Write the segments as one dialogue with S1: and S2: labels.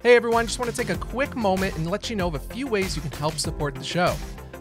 S1: Hey everyone, just want to take a quick moment and let you know of a few ways you can help support the show.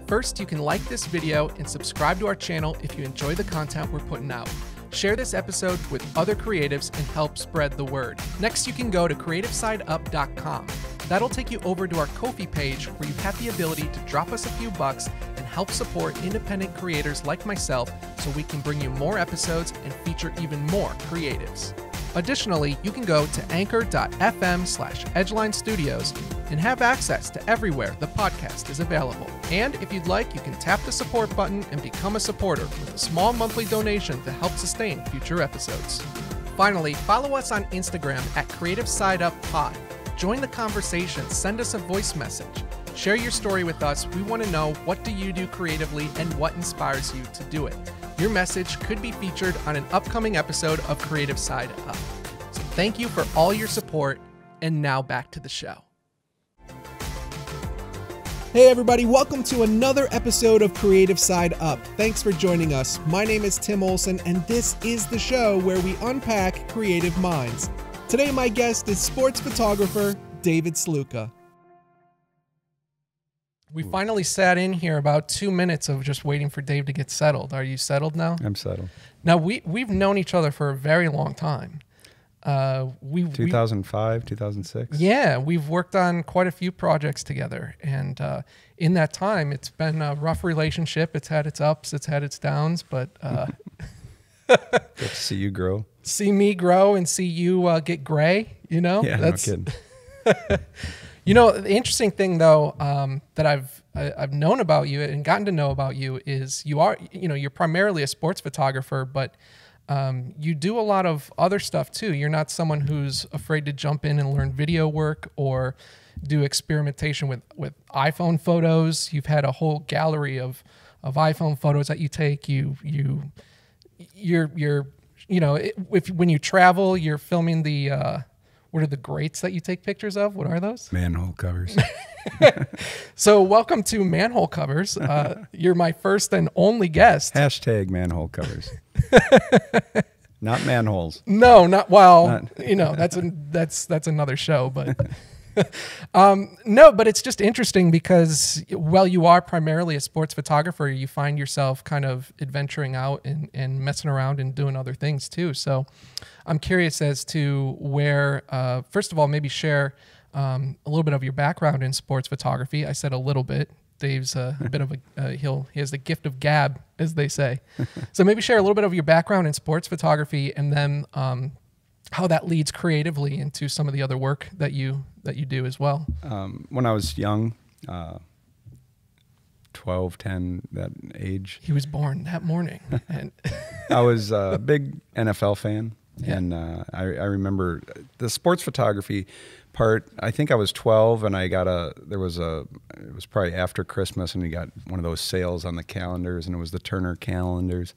S1: First, you can like this video and subscribe to our channel if you enjoy the content we're putting out. Share this episode with other creatives and help spread the word. Next, you can go to creativesideup.com. That'll take you over to our Ko-fi page where you have the ability to drop us a few bucks and help support independent creators like myself so we can bring you more episodes and feature even more creatives. Additionally, you can go to anchor.fm slash edgeline studios and have access to everywhere the podcast is available. And if you'd like, you can tap the support button and become a supporter with a small monthly donation to help sustain future episodes. Finally, follow us on Instagram at Creative Side Up Pod. Join the conversation, send us a voice message. Share your story with us. We want to know what do you do creatively and what inspires you to do it. Your message could be featured on an upcoming episode of Creative Side Up. So thank you for all your support, and now back to the show. Hey, everybody, welcome to another episode of Creative Side Up. Thanks for joining us. My name is Tim Olsen, and this is the show where we unpack creative minds. Today, my guest is sports photographer David Stluka. We finally sat in here about two minutes of just waiting for Dave to get settled. Are you settled now?
S2: I'm settled.
S1: Now we we've known each other for a very long time. Uh, we we-
S2: 2005, 2006.
S1: yeah, we've worked on quite a few projects together, and uh, in that time, it's been a rough relationship. It's had its ups, it's had its downs, but uh,
S2: see you grow.
S1: see me grow and see you uh, get gray. You know,
S2: Yeah, no kidding.
S1: You know, the interesting thing though um, that I've I, I've known about you and gotten to know about you is you are you know you're primarily a sports photographer, but um, you do a lot of other stuff too. You're not someone who's afraid to jump in and learn video work or do experimentation with with iPhone photos. You've had a whole gallery of of iPhone photos that you take. You you you're you're you know if when you travel, you're filming the. Uh, what are the greats that you take pictures of? What are those?
S2: Manhole covers.
S1: So, welcome to Manhole Covers. Uh, you're my first and only guest.
S2: Hashtag manhole covers. Not manholes.
S1: No, not well.
S2: Not-
S1: you know, that's a, that's that's another show, but um, no, but it's just interesting because while you are primarily a sports photographer, you find yourself kind of adventuring out and, and messing around and doing other things too. So, I'm curious as to where, uh, first of all, maybe share um, a little bit of your background in sports photography. I said a little bit. Dave's uh, a bit of a uh, he'll he has the gift of gab, as they say. so maybe share a little bit of your background in sports photography, and then um, how that leads creatively into some of the other work that you that you do as well.
S2: Um, when I was young, uh, 12, 10, that age,
S1: He was born that morning, and
S2: I was a big NFL fan. And uh, I, I remember the sports photography part. I think I was 12, and I got a. There was a. It was probably after Christmas, and you got one of those sales on the calendars, and it was the Turner calendars,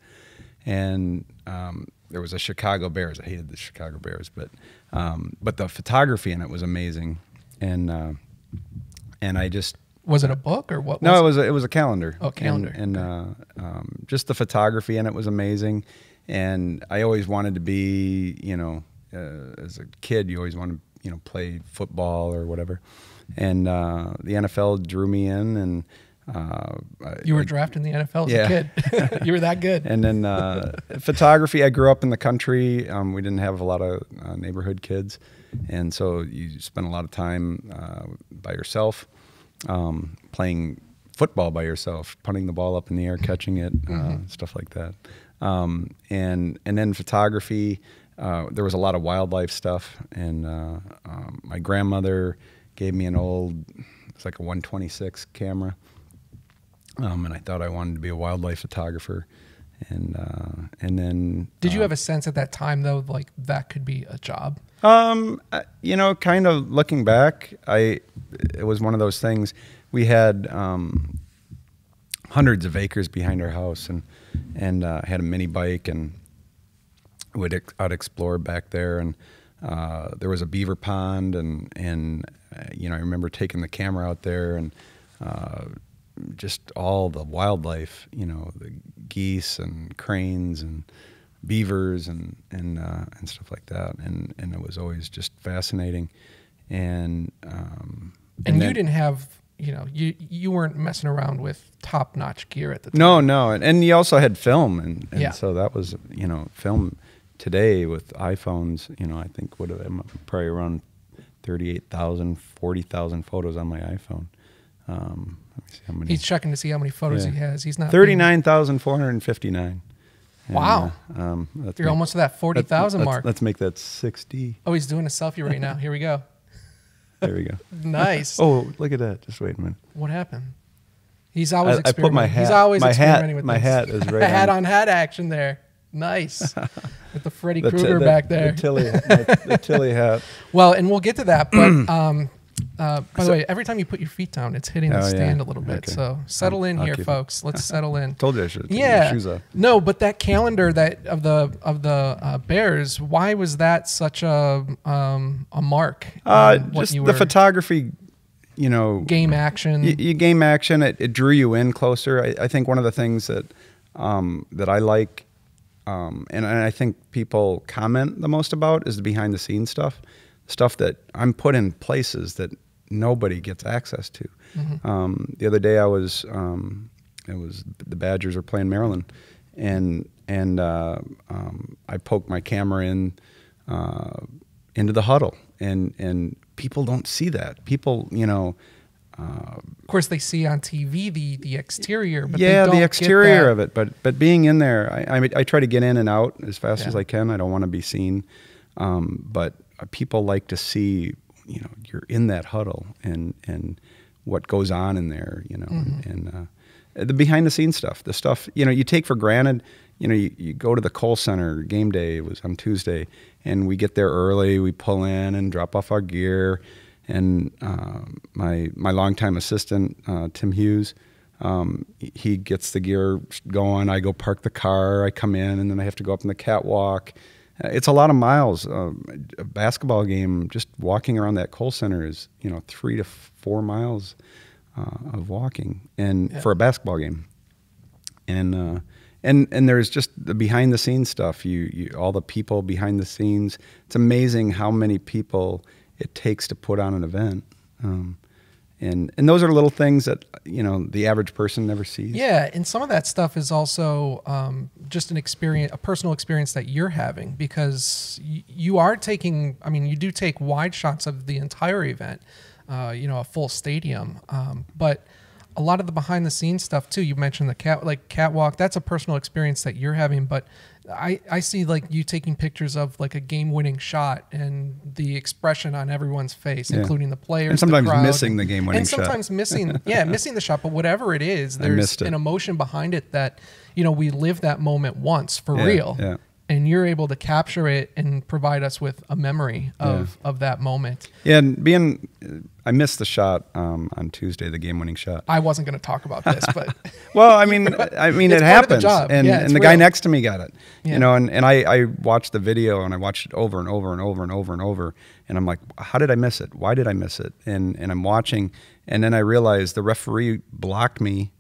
S2: and um, there was a Chicago Bears. I hated the Chicago Bears, but um, but the photography in it was amazing, and uh, and I just
S1: was it a book or what?
S2: no,
S1: was
S2: it was a, it was a calendar.
S1: Oh, calendar.
S2: And, and uh, um, just the photography in it was amazing. And I always wanted to be, you know, uh, as a kid, you always want to, you know, play football or whatever. And uh, the NFL drew me in, and uh,
S1: You were drafted in the NFL as
S2: Yeah.
S1: a kid. you were that good.
S2: and then uh, photography. I grew up in the country. Um, we didn't have a lot of uh, neighborhood kids, and so you spent a lot of time uh, by yourself, um, playing football by yourself, putting the ball up in the air, catching it, uh, stuff like that. Um, and and then photography. Uh, there was a lot of wildlife stuff, and uh, um, my grandmother gave me an old, it's like a 126 camera um, and I thought I wanted to be a wildlife photographer, and uh, and then
S1: Did you
S2: uh,
S1: have a sense at that time though, like that could be a job?
S2: Um, you know, kind of looking back, I it was one of those things. We had um, hundreds of acres behind our house, and and uh, had a mini bike, and would ex- I'd explore back there, and uh, there was a beaver pond, and and uh, you know I remember taking the camera out there, and uh, just all the wildlife, you know, the geese and cranes and beavers and and uh, and stuff like that, and and it was always just fascinating. and um,
S1: And, you
S2: then-
S1: didn't have, you know, you you weren't messing around with top notch gear at the time.
S2: No, no, and, and you also had film, and, and
S1: Yeah.
S2: so that was you know film today with iPhones. You know, I think what I'm probably around 38,000, 40,000 photos on my iPhone. Um, let me see how many.
S1: He's checking to see how many photos
S2: Yeah.
S1: he has. He's not
S2: Thirty nine thousand four hundred fifty nine.
S1: Wow.
S2: um,
S1: You're
S2: make-
S1: almost to that forty thousand mark.
S2: Let's make that sixty.
S1: oh, he's doing a selfie right now. Here we go.
S2: There we go.
S1: Nice.
S2: oh, look at that! Just wait a minute.
S1: What happened? He's always
S2: I- I put my
S1: experimenting. He's
S2: hat-
S1: always
S2: my hat-
S1: experimenting with
S2: my
S1: this.
S2: hat is right
S1: hat
S2: on-
S1: on hat action there. Nice. with the Freddy Krueger back there.
S2: The Tilley, the, the Tilley hat.
S1: Well, and we'll get to that, but um, uh, by the way, every time you put your feet down, it's hitting the
S2: Oh, yeah.
S1: stand a little bit.
S2: Okay.
S1: So settle in
S2: I'll
S1: here,
S2: keep it.
S1: folks. Let's settle in.
S2: Told you I should.
S1: yeah.
S2: my shoes off.
S1: No, but that calendar that of the of the uh, Bears, why was that such a um, a mark?
S2: Uh, just the photography. You know,
S1: game action.
S2: you, you game action. It, it drew you in closer. I, I think one of the things that um, that I like, um, and, and I think people comment the most about is the behind the scenes stuff, stuff that I'm put in places that nobody gets access to. Um, the other day I was, um, it was the Badgers are playing Maryland, and and uh, um, I poked my camera in uh, into the huddle, and and people don't see that. People, you know.
S1: of course, they see on TV the the exterior, but
S2: yeah,
S1: they don't
S2: the exterior of it, but but being in there, I, I I try to get in and out as fast as I can. I don't want to be seen, um, but uh, people like to see you know you're in that huddle and and what goes on in there, you know,
S1: Mm-hmm.
S2: and, uh, the behind the scenes stuff, the stuff you know you take for granted. You know, you, you go to the Kohl Center game day. It was on Tuesday, and we get there early. We pull in and drop off our gear, and uh, my my longtime assistant uh, Tim Hughes um, he gets the gear going. I go park the car. I come in, and then I have to go up in the catwalk. It's a lot of miles. Um, a basketball game, just walking around that Kohl Center is you know three to four miles uh, of walking, and
S1: Yeah.
S2: for a basketball game, and uh, and and there's just the behind the scenes stuff. You, you all the people behind the scenes. It's amazing how many people it takes to put on an event. Um, and and those are little things that you know the average person never sees.
S1: Yeah, and some of that stuff is also um, just an experience, a personal experience that you're having because you are taking. I mean, you do take wide shots of the entire event, uh, you know, a full stadium, um, but a lot of the behind the scenes stuff too. You mentioned the cat, like catwalk. That's a personal experience that you're having, but. I, I see like you taking pictures of like a game winning shot and the expression on everyone's face,
S2: Yeah.
S1: including the players,
S2: And
S1: the
S2: sometimes
S1: crowd,
S2: missing the game-winning shot,
S1: and
S2: shot.
S1: sometimes missing yeah missing the shot but whatever it is there's
S2: it.
S1: an emotion behind it that you know we live that moment once for
S2: Yeah,
S1: real
S2: yeah.
S1: And you're able to capture it and provide us with a memory of of that moment
S2: Yeah, and being, I missed the shot um, on Tuesday, the game-winning shot.
S1: i wasn't going to talk about this but
S2: Well, I mean, I mean, it
S1: of the
S2: happens, and
S1: Yeah,
S2: and the guy next to me got it,
S1: Yeah.
S2: you know, and, and I I watched the video and I watched it over and over and over and over and over, and I'm like, how did I miss it? Why did I miss it? And and I'm watching, and then I realized the referee blocked me,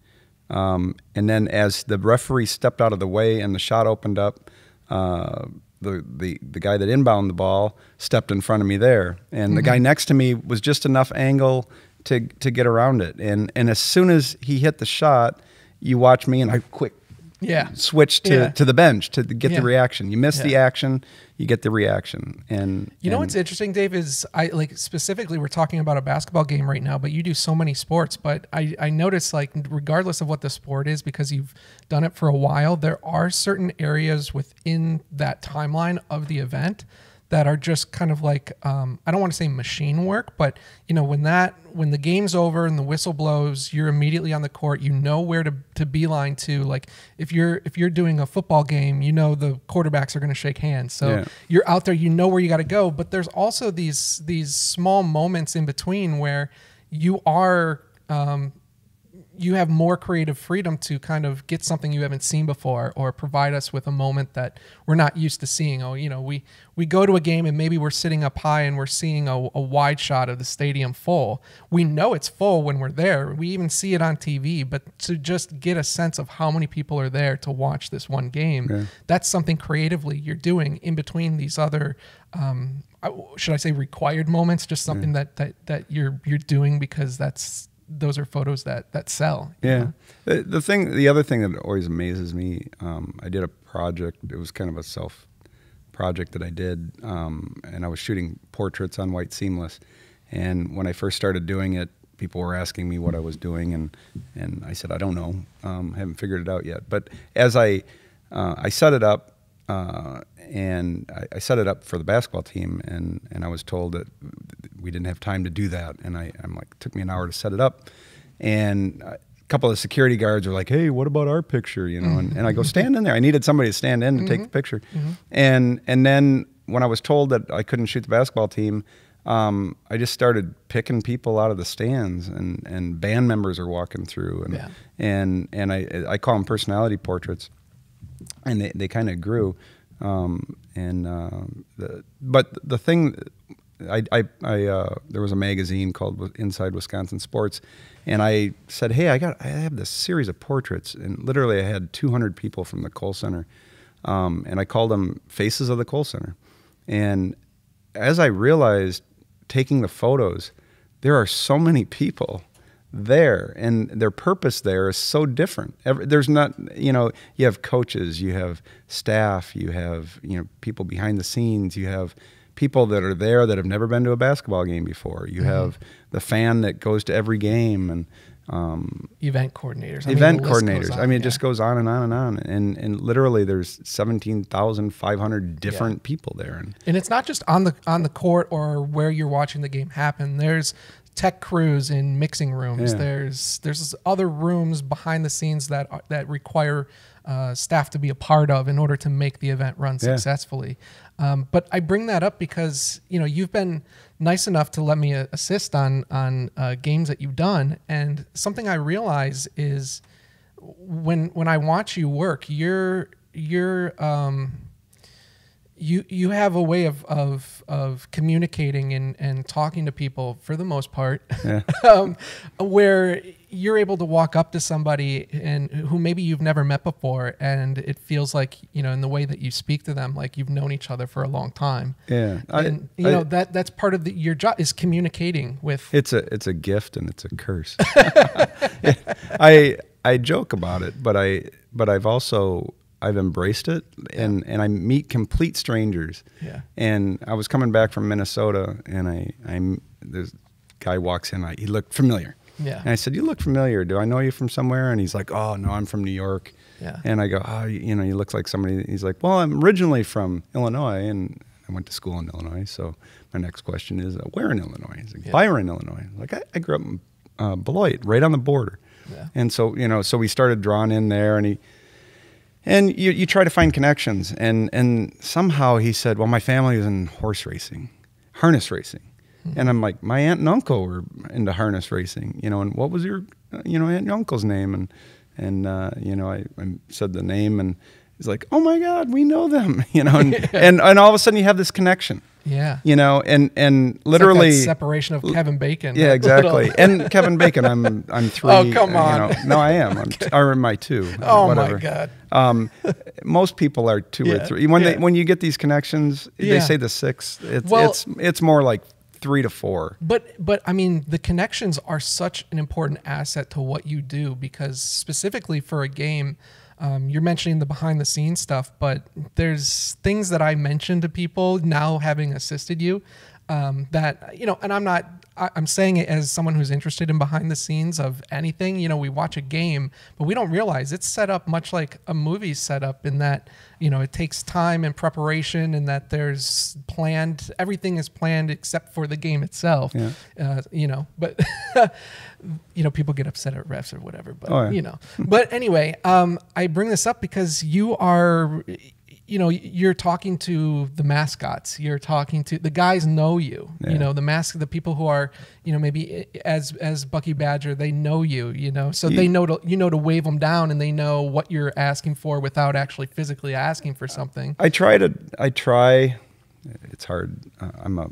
S2: um, and then as the referee stepped out of the way and the shot opened up. Uh, the, the, the guy that inbound the ball stepped in front of me there, and the guy
S1: Mm-hmm.
S2: next to me was just enough angle to to get around it. And and as soon as he hit the shot, you watch me and I quick
S1: yeah
S2: switch to,
S1: Yeah.
S2: to the bench to get
S1: Yeah.
S2: the reaction. You miss the action, you get the reaction. And
S1: You know
S2: and-
S1: what's interesting, Dave, is I like specifically we're talking about a basketball game right now, but you do so many sports. But I, I notice like regardless of what the sport is, because you've done it for a while, there are certain areas within that timeline of the event that are just kind of like um, I don't want to say machine work, but you know when that when the game's over and the whistle blows, you're immediately on the court. You know where to to beeline to. Like if you're if you're doing a football game, you know the quarterbacks are going to shake hands. So
S2: Yeah.
S1: you're out there, you know where you got to go. But there's also these these small moments in between where you are um, you have more creative freedom to kind of get something you haven't seen before or provide us with a moment that we're not used to seeing. Oh, you know, we we go to a game and maybe we're sitting up high and we're seeing a, a wide shot of the stadium full. We know it's full when we're there. We even see it on TV, but to just get a sense of how many people are there to watch this one game,
S2: Yeah.
S1: that's something creatively you're doing in between these other um, uh, should I say required moments, just something that, that that you're you're doing because that's those are photos that that sell.
S2: Yeah.
S1: know?
S2: The, the thing, the other thing that always amazes me, um, I did a project. It was kind of a self project that I did, um, and I was shooting portraits on white seamless. And when I first started doing it, people were asking me what I was doing, and and I said I don't know, um, haven't figured it out yet. But as I uh, I set it up, uh, and I, I set it up for the basketball team, and and I was told that we didn't have time to do that, and I I'm like it took me an hour to set it up, and. I, a couple of security guards are like, "Hey, what about our picture?" You know, and, and I go, "Stand in there." I needed somebody to stand in to take the picture, and and then when I was told that I couldn't shoot the basketball team, um, I just started picking people out of the stands, and and band members are walking through, and
S1: Yeah.
S2: and and I I call them personality portraits, and they they kind of grew, um, and uh, the but the thing. I, I, I uh, there was a magazine called Inside Wisconsin Sports, and I said, "Hey, I got I have this series of portraits, and literally I had 200 people from the Kohl Center, um, and I called them Faces of the Kohl Center, and as I realized, taking the photos, there are so many people there, and their purpose there is so different. Every, there's not, you know, you have coaches, you have staff, you have, you know, people behind the scenes, you have people that are there that have never been to a basketball game before. You have the fan that goes to every game, and um,
S1: Event coordinators. I mean,
S2: event
S1: goes
S2: coordinators. I
S1: on,
S2: mean, it
S1: yeah.
S2: just goes on and on and on. And and literally, there's seventeen thousand five hundred different people there. And
S1: And it's not just on the on the court or where you're watching the game happen. There's tech crews in mixing rooms.
S2: Yeah.
S1: There's there's other rooms behind the scenes that are, that require uh, staff to be a part of in order to make the event run
S2: Yeah.
S1: successfully. Um, but I bring that up because you know you've been nice enough to let me uh, assist on on uh, games that you've done, and something I realize is when when I watch you work, you're you're um, you you have a way of of of communicating and and talking to people for the most part,
S2: Yeah.
S1: um, where you're able to walk up to somebody and who maybe you've never met before, and it feels like you know in the way that you speak to them, like you've known each other for a long time.
S2: yeah, I-
S1: and you
S2: I-
S1: know that that's part of the, your job is communicating with.
S2: It's a it's a gift and it's a curse. I I joke about it, but I but I've also I've embraced it and and I meet complete strangers.
S1: Yeah.
S2: And I was coming back from Minnesota and I I'm this guy walks in I, he looked familiar.
S1: Yeah.
S2: And I said, "You look familiar. Do I know you from somewhere?" And he's like, "Oh, no, I'm from New York."
S1: Yeah.
S2: And I go, "Oh, you you know, you look like somebody." He's like, "Well, I'm originally from Illinois and I went to school in Illinois." So my next question is, uh, "Where in Illinois?" He's like,
S1: Yeah.
S2: "Byron, Illinois." Like I, I grew up in uh, Beloit, right on the border.
S1: Yeah.
S2: And so, you know, so we started drawing in there and he and you, you try to find connections and and somehow he said, "Well, my family was in horse racing, harness racing." And I'm like, "My aunt and uncle were into harness racing, you know, and what was your you know, aunt and uncle's name?" And and uh, you know, I, I said the name and he's like, "Oh my god, we know them." You know, and and, and all of a sudden you have this connection.
S1: Yeah.
S2: You know, and and
S1: It's like
S2: literally
S1: separation of Kevin Bacon.
S2: yeah, exactly. and Kevin Bacon, I'm I'm three.
S1: Oh, come on.
S2: You know, no, I am. I'm t- or am I two?
S1: Oh, my
S2: whatever.
S1: God.
S2: Um, most people are two or three. When
S1: yeah.
S2: they when you get these connections,
S1: Yeah.
S2: they say the six. It's
S1: Well-
S2: it's it's more like three to four.
S1: But but I mean the connections are such an important asset to what you do because specifically for a game, um, you're mentioning the behind the scenes stuff, but there's things that I mention to people now having assisted you um, that you know, and I'm not. I- I'm saying it as someone who's interested in behind the scenes of anything. You know, we watch a game, but we don't realize it's set up much like a movie set up in that, you know, it takes time and preparation and that there's planned, everything is planned except for the game itself.
S2: Yeah.
S1: Uh, you know, but, you know, people get upset at refs or whatever, but,
S2: Oh, yeah.
S1: you know. But anyway, um, I bring this up because you are, you know, you're talking to the mascots. You're talking to the guys know you.
S2: Yeah.
S1: You know, the mask, the people who are, you know, maybe as as Bucky Badger, they know you. You know, so
S2: You-
S1: they know to you know to wave them down, and they know what you're asking for without actually physically asking for something.
S2: I try to. I try. It's hard. Uh, I'm a.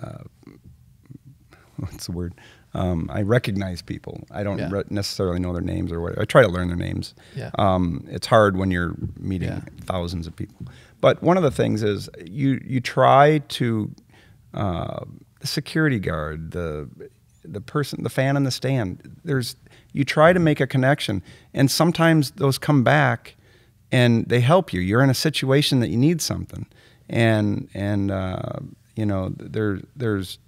S2: Uh, what's the word? Um, I recognize people. I don't
S1: Yeah.
S2: re- necessarily know their names or what. I try to learn their names.
S1: Yeah.
S2: Um, it's hard when you're meeting
S1: Yeah.
S2: thousands of people. But one of the things is you you try to uh, the security guard, the the person, the fan in the stand. There's you try to make a connection, and sometimes those come back, and they help you. You're in a situation that you need something, and and uh, you know there there's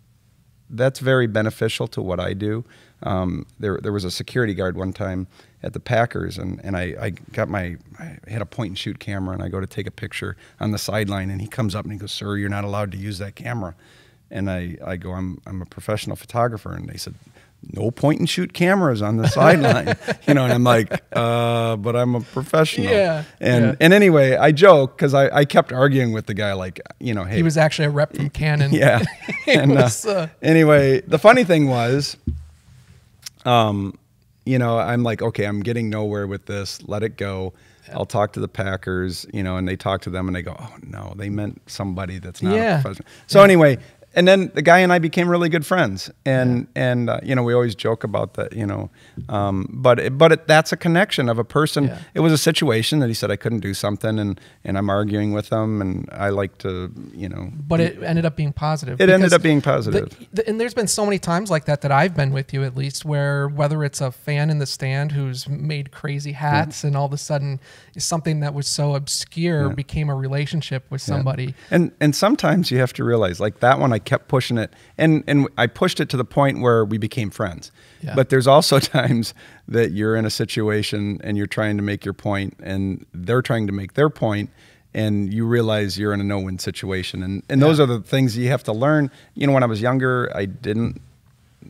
S2: that's very beneficial to what I do. Um, there there was a security guard one time at the Packers, and, and I, I got my I had a point and shoot camera, and I go to take a picture on the sideline, and he comes up and he goes, "Sir, you're not allowed to use that camera." And I, I go, I'm, I'm a professional photographer. And they said, no point and shoot cameras on the sideline, you know, and I'm like, uh, but I'm a professional.
S1: Yeah.
S2: And,
S1: yeah.
S2: and anyway, I joke cause I, I kept arguing with the guy, like, you know, hey,
S1: he was actually a rep from Canon.
S2: yeah. and, uh,
S1: was, uh,
S2: anyway, the funny thing was, um, you know, I'm like, okay, I'm getting nowhere with this. Let it go. I'll talk to the Packers, you know, and they talk to them and they go, oh no, they meant somebody that's not
S1: Yeah.
S2: a professional. So anyway, and then the guy and I became really good friends, and and uh, you know we always joke about that, you know, um, but it, but it, that's a connection of a person.
S1: Yeah.
S2: It was a situation that he said I couldn't do something, and and I'm arguing with him, and I like to, you know,
S1: but it ended up being positive.
S2: It ended up being positive.
S1: the- and there's been so many times like that that I've been with you at least, where whether it's a fan in the stand who's made crazy hats and all of a sudden something that was so obscure became a relationship with somebody.
S2: And and sometimes you have to realize, like that one, I kept pushing it, and and I pushed it to the point where we became friends.
S1: Yeah.
S2: But there's also times that you're in a situation and you're trying to make your point, and they're trying to make their point, and you realize you're in a no-win situation. And and those are the things you have to learn. You know, when I was younger, I didn't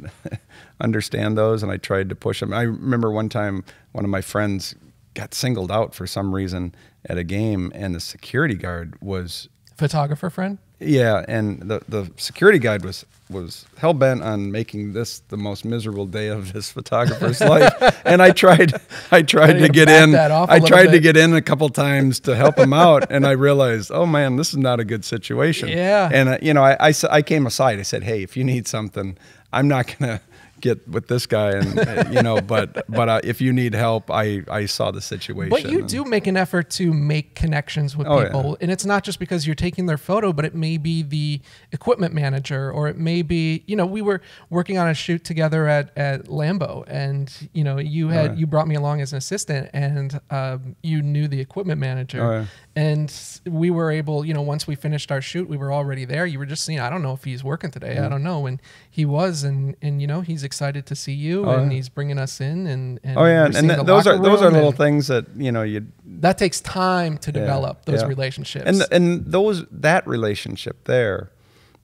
S2: understand those and I tried to push them. I remember one time one of my friends got singled out for some reason at a game and the security guard was
S1: Photographer friend?
S2: Yeah and the the security guard was was hell bent on making this the most miserable day of his photographer's life. And I tried I tried to get in
S1: I off a
S2: I
S1: little
S2: tried to get in a couple times to help him out and I realized oh man this is not a good situation.
S1: Yeah.
S2: and uh, you know I I came aside. I said hey if you need something I'm not gonna get with this guy and you know but but uh, if you need help I I saw the situation
S1: But you
S2: and-
S1: do make an effort to make connections with
S2: Oh, yeah.
S1: people. And it's not just because you're taking their photo, but it may be the equipment manager or it may be, you know, we were working on a shoot together at, at Lambeau and, you know, you had,
S2: Oh, yeah.
S1: you brought me along as an assistant and um, you knew the equipment manager.
S2: Oh, yeah.
S1: And we were able, you know, once we finished our shoot, we were already there. You were just seeing, I don't know if he's working today. I don't know. And he was, and, and, you know, he's excited to see you
S2: Oh,
S1: and
S2: yeah.
S1: he's bringing us in and, and
S2: oh yeah and, th- those are those are little things that you know you
S1: that takes time to
S2: Yeah,
S1: develop those
S2: yeah.
S1: relationships.
S2: And and those that relationship there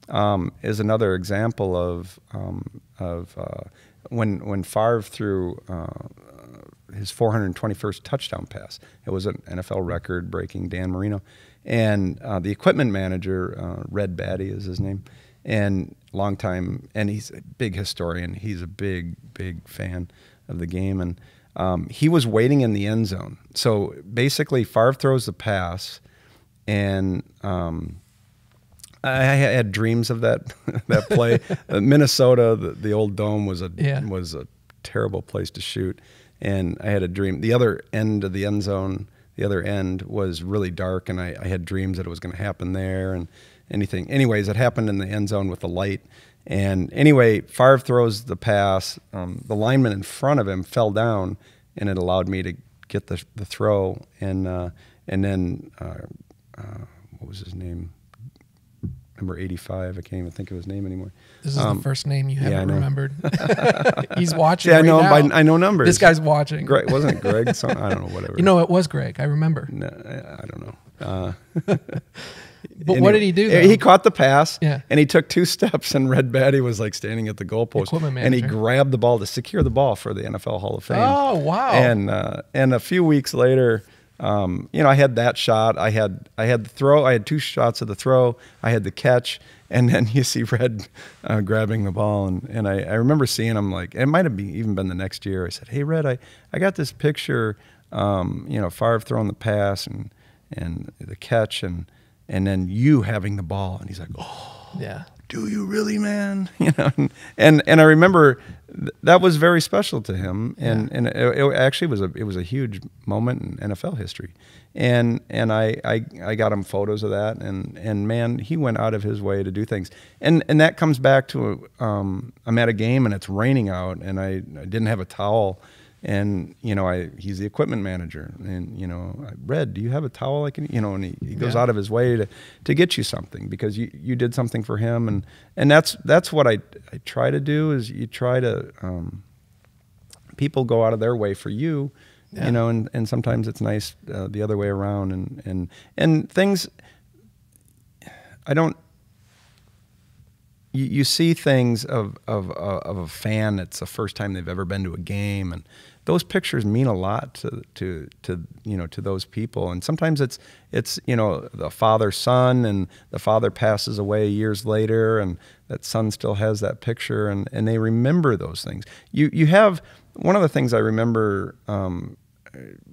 S2: um, is another example of um, of uh, when when Favre threw uh, his 421st touchdown pass. It was an NFL record breaking Dan Marino, and uh, the equipment manager uh, Red Batty is his name, and long time and he's a big historian. He's a big big fan of the game and. Um, he was waiting in the end zone. So basically, Favre throws the pass, and um, I had dreams of that that play. Uh, Minnesota, the, the old dome was a
S1: Yeah.
S2: was a terrible place to shoot, and I had a dream. The other end of the end zone, the other end was really dark, and I, I had dreams that it was going to happen there, and anything. Anyways, it happened in the end zone with the light. And anyway, Favre throws the pass. Um, the lineman in front of him fell down, and it allowed me to get the the throw. And uh, and then uh, uh, what was his name? Number eighty-five. I can't even think of his name anymore.
S1: this is
S2: Um,
S1: the first name you
S2: yeah, I
S1: haven't
S2: know.
S1: remembered. He's watching.
S2: Yeah, I know.
S1: now.
S2: By, I know numbers.
S1: This guy's watching.
S2: Greg wasn't it Greg. Some, I don't know. Whatever.
S1: You know, it was Greg. I remember.
S2: No, I I don't know.
S1: But what did he do? Though?
S2: He caught the pass,
S1: Yeah.
S2: and he took two steps, and Red Batty was like standing at the goalpost, and he grabbed the ball to secure the ball for the NFL Hall of Fame.
S1: Oh, wow.
S2: And uh, and a few weeks later, um, you know, I had that shot. I had I had the throw. I had two shots of the throw. I had the catch, and then you see Red uh, grabbing the ball, and and I, I remember seeing him like it might have been, even been the next year. I said, "Hey, Red, I I got this picture. Um, you know, Favre throwing the pass and and the catch, and and then you having the ball." And he's like, "Oh."
S1: yeah.
S2: do you really, man? You know, and, and and I remember th- that was very special to him, and and it, it actually was a it was a huge moment in NFL history, and and I, I I got him photos of that, and and man, he went out of his way to do things, and and that comes back to um, I'm at a game and it's raining out, and I, I didn't have a towel. And you know, I he's the equipment manager, and you know, I, Red, do you have a towel I can, you know, and he, he goes
S1: Yeah.
S2: out of his way to, to get you something because you, you did something for him, and and that's that's what I I try to do is you try to um, people go out of their way for you,
S1: Yeah.
S2: you know, and, and sometimes it's nice uh, the other way around, and and and things. I don't. You, you see things of of uh, of a fan that's the first time they've ever been to a game, and those pictures mean a lot to to to you know to those people. And sometimes it's it's you know the father son, and the father passes away years later, and that son still has that picture, and and they remember those things. You you have one of the things I remember. Um,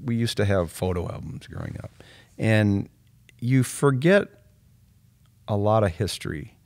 S2: we used to have photo albums growing up, and you forget a lot of history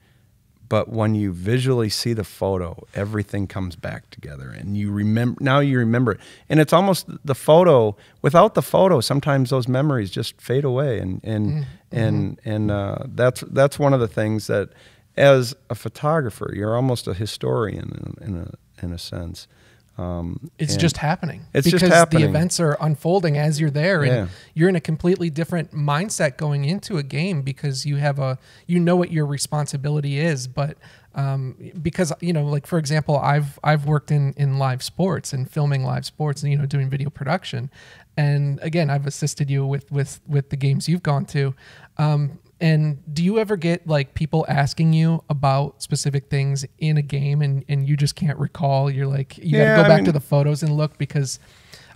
S2: but when you visually see the photo everything comes back together and you remember now you remember it. And it's almost the photo without the photo sometimes those memories just fade away and and and and uh, that's that's one of the things that as a photographer you're almost a historian in, in a in a sense um,
S1: It's just happening.
S2: It's just
S1: because
S2: happening.
S1: the events are unfolding as you're there, and
S2: Yeah.
S1: you're in a completely different mindset going into a game because you have a you know what your responsibility is, but um, because you know, like for example, I've I've worked in in live sports and filming live sports and you know doing video production, and again, I've assisted you with with with the games you've gone to. Um, and do you ever get like people asking you about specific things in a game and, and you just can't recall? You're like, you
S2: Yeah,
S1: got to go
S2: I
S1: back
S2: mean-
S1: to the photos and look because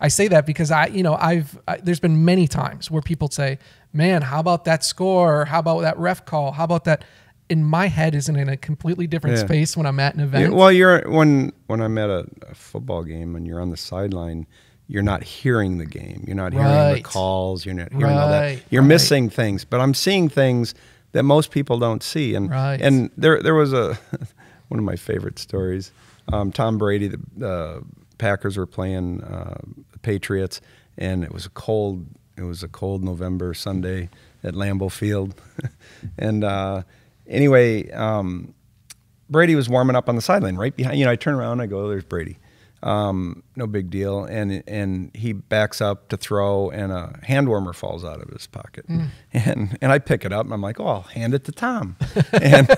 S1: I say that because I, you know, I've, I, there's been many times where people say, man, how about that score? How about that ref call? How about that? In my head isn't in a completely different
S2: Yeah.
S1: space when I'm at an
S2: Yeah,
S1: event.
S2: well, you're when when I'm at a, a football game and you're on the sideline, you're not hearing the game. You're not hearing the calls. You're not hearing all that. You're
S1: right.
S2: missing things. But I'm seeing things that most people don't see. And
S1: Right.
S2: and there there was a one of my favorite stories. Um, Tom Brady, the uh, Packers were playing uh, the Patriots, and it was a cold. It was a cold November Sunday at Lambeau Field, and uh, anyway. Um, Brady was warming up on the sideline right behind. You know, I turn around, I go, oh, "There's Brady." Um, no big deal, and and he backs up to throw, and a hand warmer falls out of his pocket,
S1: Mm.
S2: and and I pick it up, and I'm like, "Oh, I'll hand it to Tom," and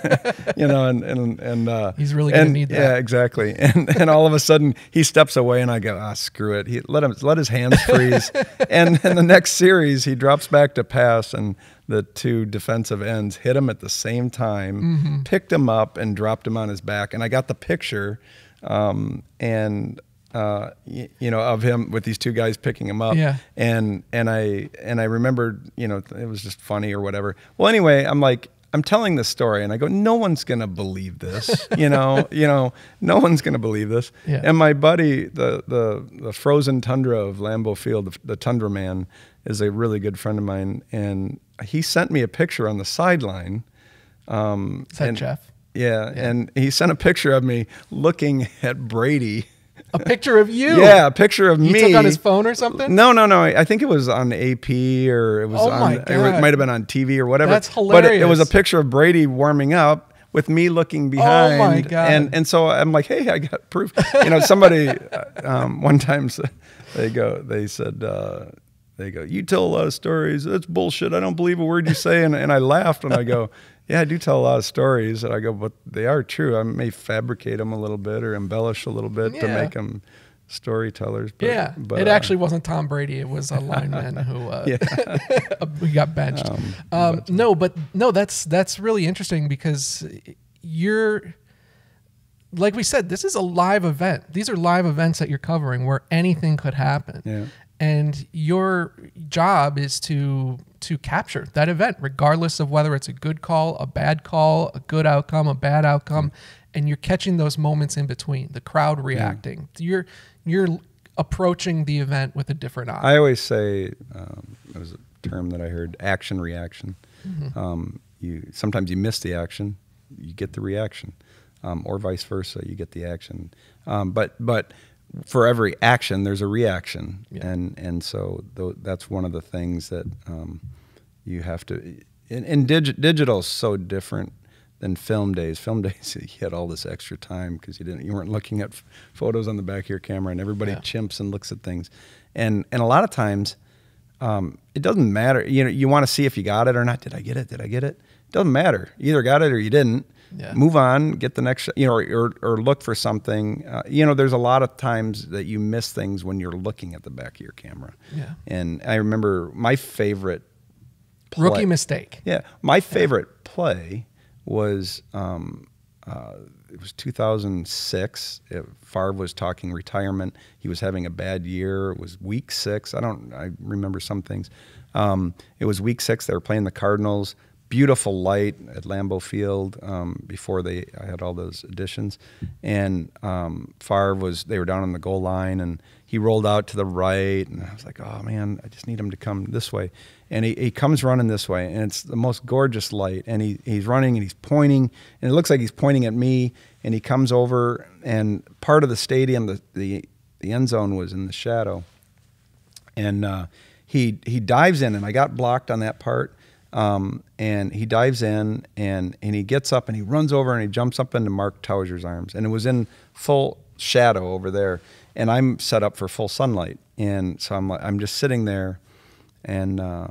S2: you know, and and and uh,
S1: He's really gonna
S2: and-
S1: need that.
S2: Yeah, exactly. And and all of a sudden he steps away, and I go, "Ah, screw it." He let him let his hands freeze, and in the next series he drops back to pass, and the two defensive ends hit him at the same time,
S1: Mm-hmm.
S2: picked him up, and dropped him on his back, and I got the picture, um, and. Uh, y- you know, of him with these two guys picking him up,
S1: Yeah.
S2: and and I and I remembered, you know, it was just funny or whatever. Well, anyway, I'm like, I'm telling this story, and I go, no one's gonna believe this, you know, you know, no one's gonna believe this.
S1: Yeah.
S2: And my buddy, the the the frozen tundra of Lambeau Field, the, the Tundra Man, is a really good friend of mine, and he sent me a picture on the sideline. Um,
S1: Is that
S2: and-
S1: Jeff?
S2: Yeah, and he sent a picture of me looking at Brady.
S1: A picture of you.
S2: Yeah, a picture of
S1: He
S2: me.
S1: took on his phone or something?
S2: No, no, no. I think it was on AP or it was
S1: Oh
S2: on.
S1: my
S2: It might have been on TV or whatever.
S1: That's hilarious.
S2: But it, it was a picture of Brady warming up with me looking behind.
S1: Oh my God.
S2: And and so I'm like, hey, I got proof. You know, somebody uh, um, one time they go, they said. Uh, they go, you tell a lot of stories. That's bullshit. I don't believe a word you say. And, and I laughed and I go, yeah, I do tell a lot of stories. And I go, but they are true. I may fabricate them a little bit or embellish a little bit to make them storytellers. But,
S1: Yeah,
S2: but,
S1: it
S2: uh,
S1: actually wasn't Tom Brady. It was a lineman who uh, we got benched.
S2: Um,
S1: Um, no, but no, that's that's really interesting because you're like we said, this is a live event. These are live events that you're covering where anything could happen.
S2: Yeah.
S1: And your job is to to capture that event, regardless of whether it's a good call, a bad call, a good outcome, a bad outcome, and you're catching those moments in between, the crowd reacting. You're you're approaching the event with a different eye.
S2: I always say um, it was a term that I heard: action reaction.
S1: Mm-hmm.
S2: Um, you sometimes you miss the action, you get the reaction. um, or vice versa. You get the action, um, but but for every action, there's a reaction,
S1: Yeah.
S2: and and so th- that's one of the things that um, you have to. And, and dig- digital is so different than film days. Film days, you had all this extra time because you didn't, you weren't looking at photos on the back of your camera, and everybody
S1: Yeah.
S2: chimps and looks at things, and and a lot of times, um, it doesn't matter. You know, you want to see if you got it or not. Did I get it? Did I get it? it? Doesn't matter. You either got it or you didn't.
S1: Yeah.
S2: Move on, get the next, you know, or, or, or look for something. Uh, you know, there's a lot of times that you miss things when you're looking at the back of your camera.
S1: Yeah.
S2: And I remember my favorite
S1: Rookie mistake.
S2: yeah, my favorite play was um, uh, it was 2006. It, Favre was talking retirement. He was having a bad year. It was week six. I don't. I remember some things. Um, it was week six. They were playing the Cardinals. Beautiful light at Lambeau Field um, before they I had all those additions, and um, Favre was they were down on the goal line and he rolled out to the right and I was like, oh man, I just need him to come this way, and he, he comes running this way and it's the most gorgeous light and he, he's running and he's pointing and it looks like he's pointing at me and he comes over and part of the stadium the the, the end zone was in the shadow and uh, he he dives in, and I got blocked on that part. Um, and he dives in, and and he gets up, and he runs over, and he jumps up into Mark Tauscher's arms, and it was in full shadow over there, and I'm set up for full sunlight, and so I'm I'm just sitting there, and. Uh,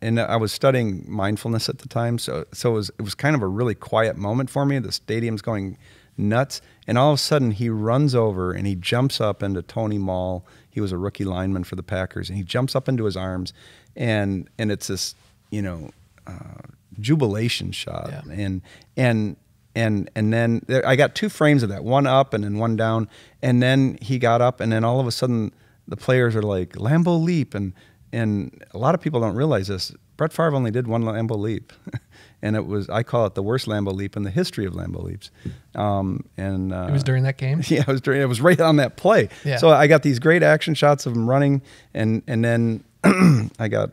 S2: and I was studying mindfulness at the time, so so it was it was kind of a really quiet moment for me. The stadium's going nuts, and all of a sudden he runs over and he jumps up into Tony Moll. He was a rookie lineman for the Packers, and he jumps up into his arms, and and it's this you know uh, jubilation shot,
S1: Yeah.
S2: and and and and then there, I got two frames of that, one up and then one down, and then he got up, and then all of a sudden the players are like Lambeau leap, and and a lot of people don't realize this. Brett Favre only did one Lambeau leap, and it was I call it the worst Lambeau leap in the history of Lambeau leaps. Um, and uh,
S1: It was during that game.
S2: yeah, it was during, it was right on that play.
S1: Yeah.
S2: So I got these great action shots of him running, and and then I got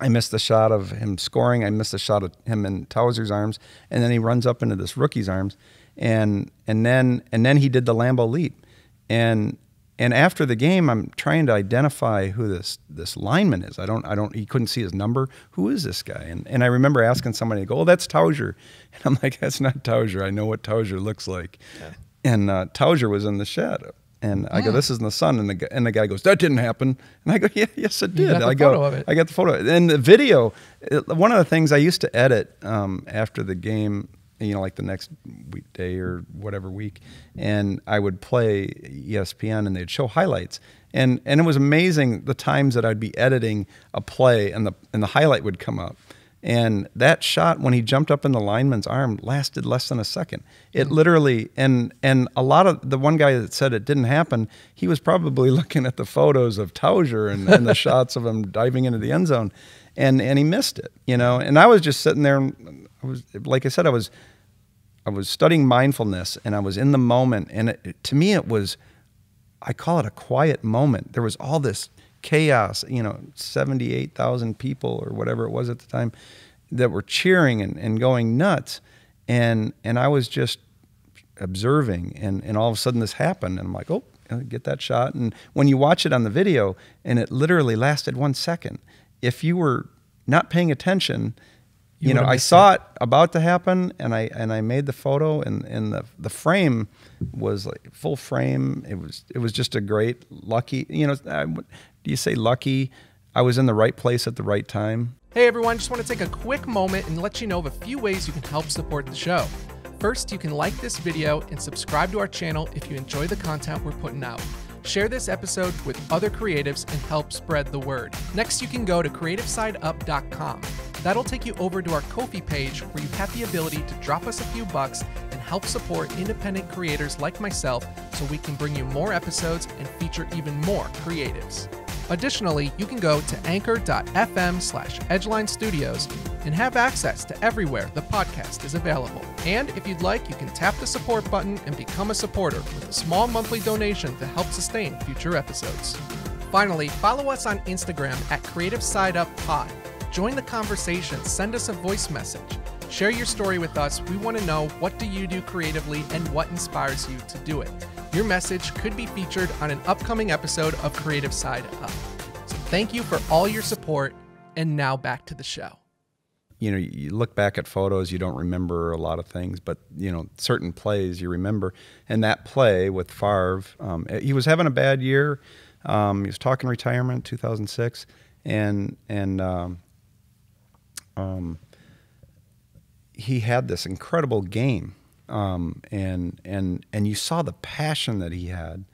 S2: I missed the shot of him scoring. I missed the shot of him in Tauscher's arms, and then he runs up into this rookie's arms, and and then and then he did the Lambeau leap, and and after the game, I'm trying to identify who this this lineman is. I don't I don't he couldn't see his number. Who is this guy? And and I remember asking somebody to go, oh, that's Tauscher, and I'm like, that's not Tauscher. I know what Tauscher looks like, and uh, was in the shadow. And I go, this is in the sun, and the gu- and the guy goes, that didn't happen. And I go, yeah, yes, it did.
S1: got the
S2: I go,
S1: of it.
S2: I got the photo. And the video, it- one of the things I used to edit um, after the game, you know, like the next weekday or whatever week, and I would play ESPN and they'd show highlights. And, and it was amazing the times that I'd be editing a play and the, and the highlight would come up. And that shot, when he jumped up in the lineman's arm, lasted less than a second. It hmm. literally, and and a lot of the one guy that said it didn't happen, he was probably looking at the photos of Tauscher and, and the shots of him diving into the end zone, and and he missed it, you know. And I was just sitting there, and I was like I said, I was I was studying mindfulness, and I was in the moment, and it- to me, it was I call it a quiet moment. There was all this chaos, you know, 78,000 people or whatever it was at the time that were cheering and, and going nuts. And, and I was just observing and, and all of a sudden this happened and I'm like, oh, get that shot. And when you watch it on the video and it literally lasted one second, if you were not paying attention,
S1: You
S2: you, know, I saw it about to happen and I and I made the photo and, and the the frame was like full frame. It was it was just a great lucky you know I, do you say lucky? I was in the right place at the right time.
S1: Hey everyone, just want to take a quick moment and let you know of a few ways you can help support the show. First, you can like this video and subscribe to our channel if you enjoy the content we're putting out. Share this episode with other creatives and help spread the word. Next, you can go to creativesideup.com. That'll take you over to our Ko-fi page where you have the ability to drop us a few bucks and help support independent creators like myself so we can bring you more episodes and feature even more creatives. Additionally, you can go to anchor.fm slash edgeline studios and have access to everywhere the podcast is available. And if you'd like, you can tap the support button and become a supporter with a small monthly donation to help sustain future episodes. Finally, follow us on Instagram at Creative Side Up Pod. Join the conversation, send us a voice message. Share your story with us. We want to know what do you do creatively and what inspires you to do it. Your message could be featured on an upcoming episode of Creative Side Up. So thank you for all your support. And now back to the show
S2: you know, you look back at photos, you don't remember a lot of things, but you know, certain plays you remember. And that play with Favre, um, he was having a bad year. Um, he was talking retirement, 2006, and and um, um, he had this incredible game, um, and and and you saw the passion that he had.